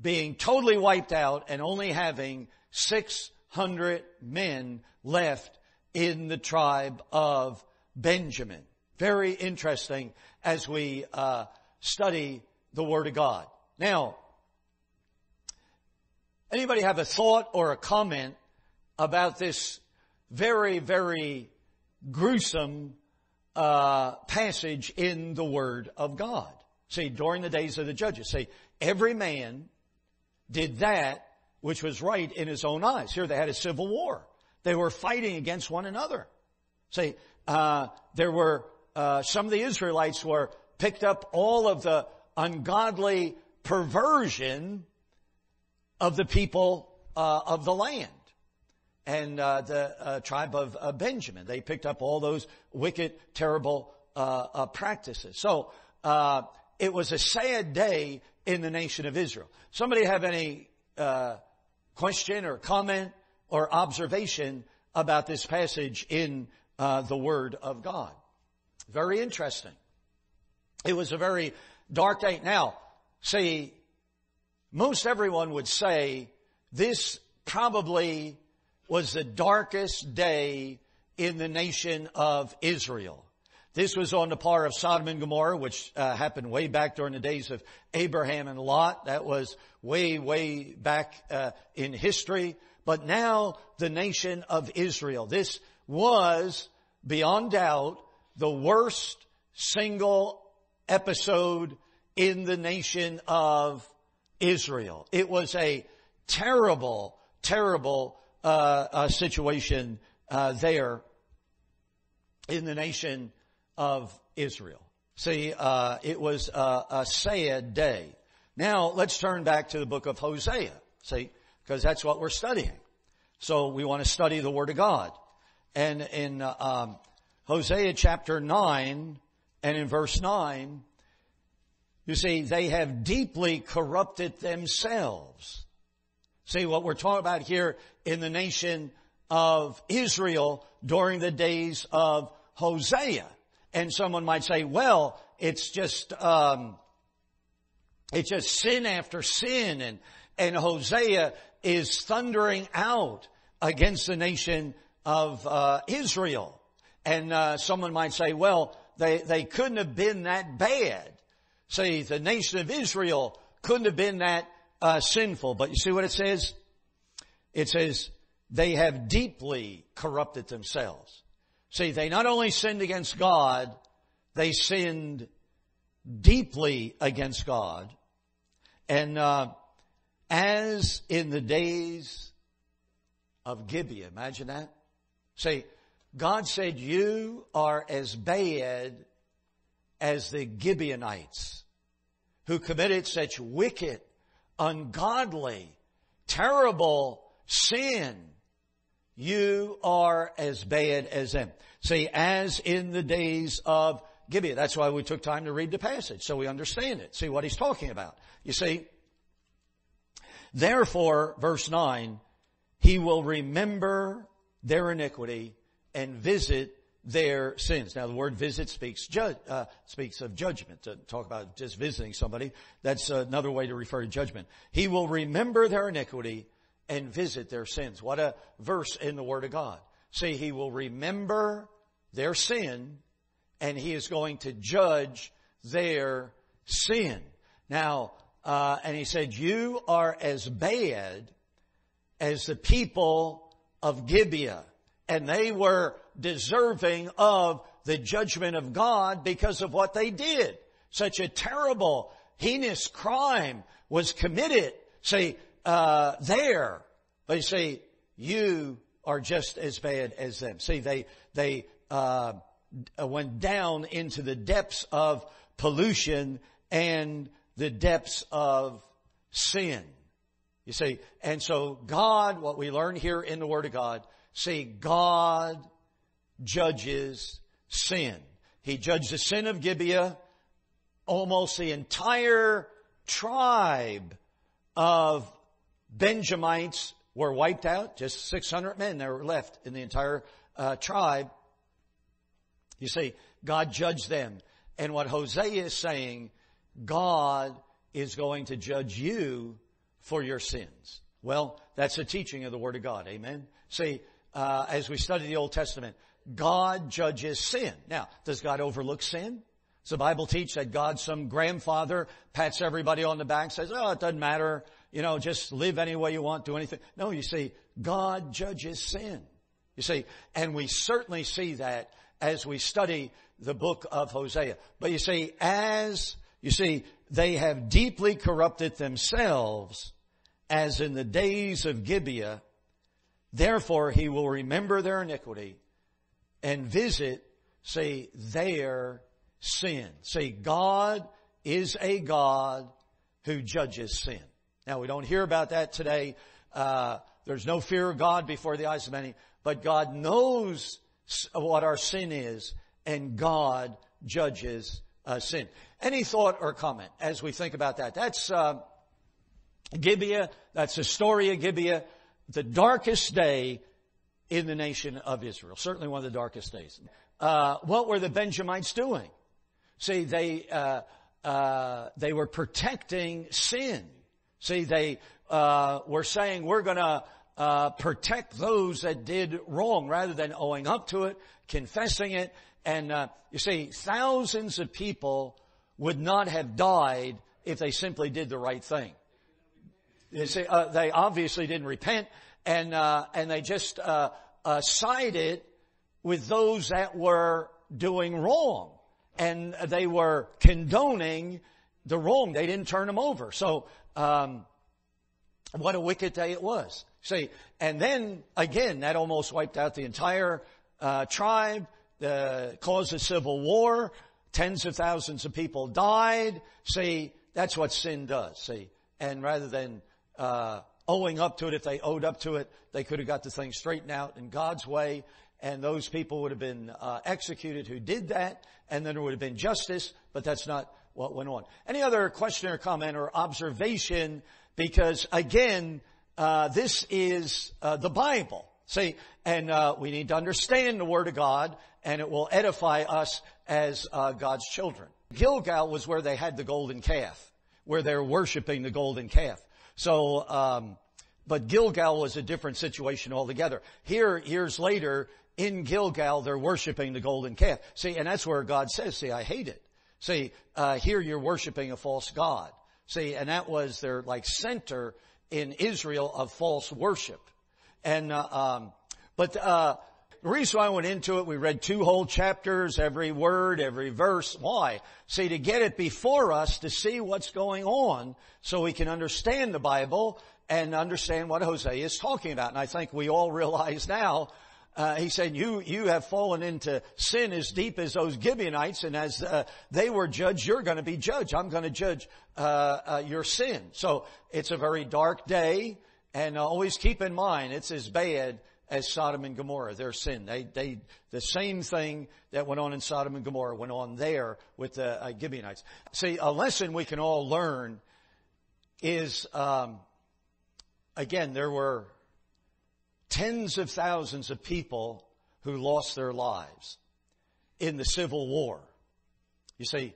being totally wiped out and only having 600 men left in the tribe of Benjamin. Very interesting as we uh, study the Word of God. Now, anybody have a thought or a comment about this very, very gruesome uh, passage in the Word of God? See, during the days of the judges, say every man did that which was right in his own eyes. Here they had a civil war. They were fighting against one another. Say, uh, there were uh, some of the Israelites were picked up all of the ungodly perversion of the people uh, of the land and uh, the uh, tribe of uh, Benjamin. They picked up all those wicked, terrible practices. So it was a sad day in the nation of Israel. Somebody have any question or comment or observation about this passage in the Word of God? Very interesting. It was a very dark day. Now, see, most everyone would say this probably was the darkest day in the nation of Israel. This was on the par of Sodom and Gomorrah, which uh, happened way back during the days of Abraham and Lot. That was way, way back uh, in history. But now the nation of Israel. This was, beyond doubt, the worst single episode in the nation of Israel. It was a terrible, terrible uh, uh, situation uh, there in the nation of Israel. See, uh, it was a, a sad day. Now let's turn back to the book of Hosea. See, because that's what we're studying. So we want to study the Word of God. And in um, Hosea chapter 9 and in verse 9, you see, they have deeply corrupted themselves. See, what we're talking about here in the nation of Israel during the days of Hosea. And someone might say, well, it's just, um, it's just sin after sin and, and Hosea is thundering out against the nation of uh, Israel. And uh, someone might say, well, they, they couldn't have been that bad. See, the nation of Israel couldn't have been that uh, sinful. But you see what it says? It says, they have deeply corrupted themselves. See, they not only sinned against God, they sinned deeply against God. And uh, as in the days of Gibeah, imagine that. See, God said, you are as bad as the Gibeonites who committed such wicked, ungodly, terrible sin. You are as bad as them. See, as in the days of Gibeon. That's why we took time to read the passage, so we understand it, see what he's talking about. You see, therefore, verse 9, he will remember their iniquity and visit their sins. Now the word visit speaks judge, uh, speaks of judgment. To talk about just visiting somebody, that's another way to refer to judgment. He will remember their iniquity and visit their sins. What a verse in the Word of God. See, He will remember their sin and He is going to judge their sin. Now, uh, and He said, you are as bad as the people of Gibeah and they were deserving of the judgment of God because of what they did. Such a terrible, heinous crime was committed, say, uh, there. You see, you are just as bad as them. See, they, they, uh, went down into the depths of pollution and the depths of sin. You see, and so God, what we learn here in the Word of God, see, God judges sin. He judged the sin of Gibeah. Almost the entire tribe of Benjamites were wiped out. Just 600 men that were left in the entire uh, tribe. You see, God judged them. And what Hosea is saying, God is going to judge you for your sins. Well, that's the teaching of the Word of God. Amen. See, uh, as we study the Old Testament, God judges sin. Now, does God overlook sin? Does the Bible teach that God, some grandfather, pats everybody on the back, says, oh, it doesn't matter, you know, just live any way you want, do anything. No, you see, God judges sin. You see, and we certainly see that as we study the book of Hosea. But you see, as, you see, they have deeply corrupted themselves, as in the days of Gibeah, therefore he will remember their iniquity and visit, say, their sin. Say, God is a God who judges sin. Now we don't hear about that today. Uh, there's no fear of God before the eyes of many, but God knows what our sin is, and God judges uh, sin. Any thought or comment as we think about that? That's uh, Gibeah. That's the story of Gibeah. The darkest day in the nation of Israel. Certainly one of the darkest days. Uh, what were the Benjamites doing? See, they uh, uh, they were protecting sin. See, they uh, were saying we're going to uh, protect those that did wrong rather than owing up to it, confessing it. And uh, you see, thousands of people would not have died if they simply did the right thing. You see, they obviously didn't repent and uh, and they just uh, uh, sided with those that were doing wrong, and they were condoning the wrong. They didn't turn them over. So, um, what a wicked day it was. See, and then again, that almost wiped out the entire uh, tribe. The caused a civil war. Tens of thousands of people died. See, that's what sin does. See, and rather than uh, owing up to it. If they owed up to it, they could have got the thing straightened out in God's way, and those people would have been uh, executed who did that, and then there would have been justice. But that's not what went on. Any other question or comment or observation? Because again, uh, this is uh, the Bible. See, and uh, we need to understand the Word of God, and it will edify us as uh, God's children. Gilgal was where they had the golden calf, where they're worshiping the golden calf. So, um, but Gilgal was a different situation altogether. Here, years later, in Gilgal, they're worshiping the golden calf. See, and that's where God says, see, I hate it. See, uh, here you're worshiping a false God. See, and that was their like center in Israel of false worship. And, uh, um, but, uh, the reason why I went into it, we read two whole chapters, every word, every verse. Why? See, to get it before us, to see what's going on, so we can understand the Bible and understand what Hosea is talking about. And I think we all realize now uh, he said, "You you have fallen into sin as deep as those Gibeonites, and as uh, they were judged, you're going to be judged. I'm going to judge uh, uh, your sin." So it's a very dark day, and always keep in mind it's as bad as Sodom and Gomorrah. Their sin, they they the same thing that went on in Sodom and Gomorrah went on there with the uh, Gibeonites. See, a lesson we can all learn is um, again there were tens of thousands of people who lost their lives in the Civil War. You see,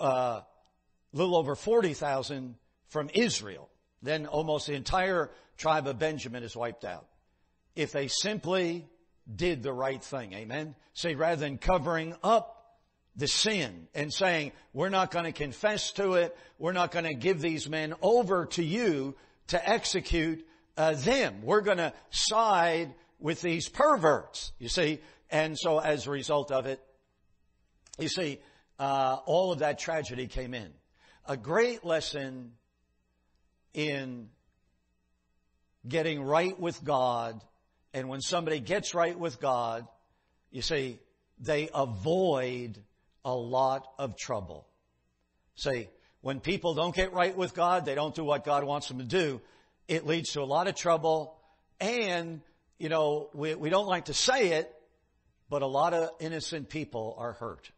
a uh, little over 40,000 from Israel. Then almost the entire tribe of Benjamin is wiped out. If they simply did the right thing, amen? Say rather than covering up the sin and saying, we're not going to confess to it, we're not going to give these men over to you to execute uh, them. We're going to side with these perverts, you see. And so as a result of it, you see, uh, all of that tragedy came in. A great lesson in getting right with God. And when somebody gets right with God, you see, they avoid a lot of trouble. See, when people don't get right with God, they don't do what God wants them to do, it leads to a lot of trouble. And, you know, we, we don't like to say it, but a lot of innocent people are hurt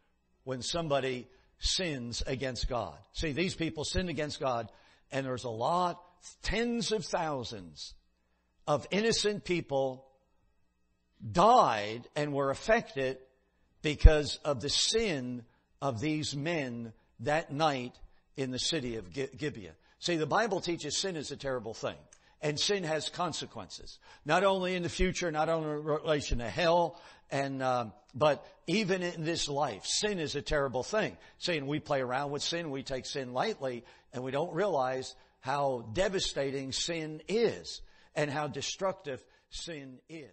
when somebody sins against God. See, these people sinned against God, and there's a lot, tens of thousands of innocent people died and were affected because of the sin of these men that night in the city of Gibeah. See, the Bible teaches sin is a terrible thing. And sin has consequences. Not only in the future, not only in relation to hell, and, um, but even in this life, sin is a terrible thing. Saying we play around with sin, we take sin lightly, and we don't realize how devastating sin is and how destructive sin is.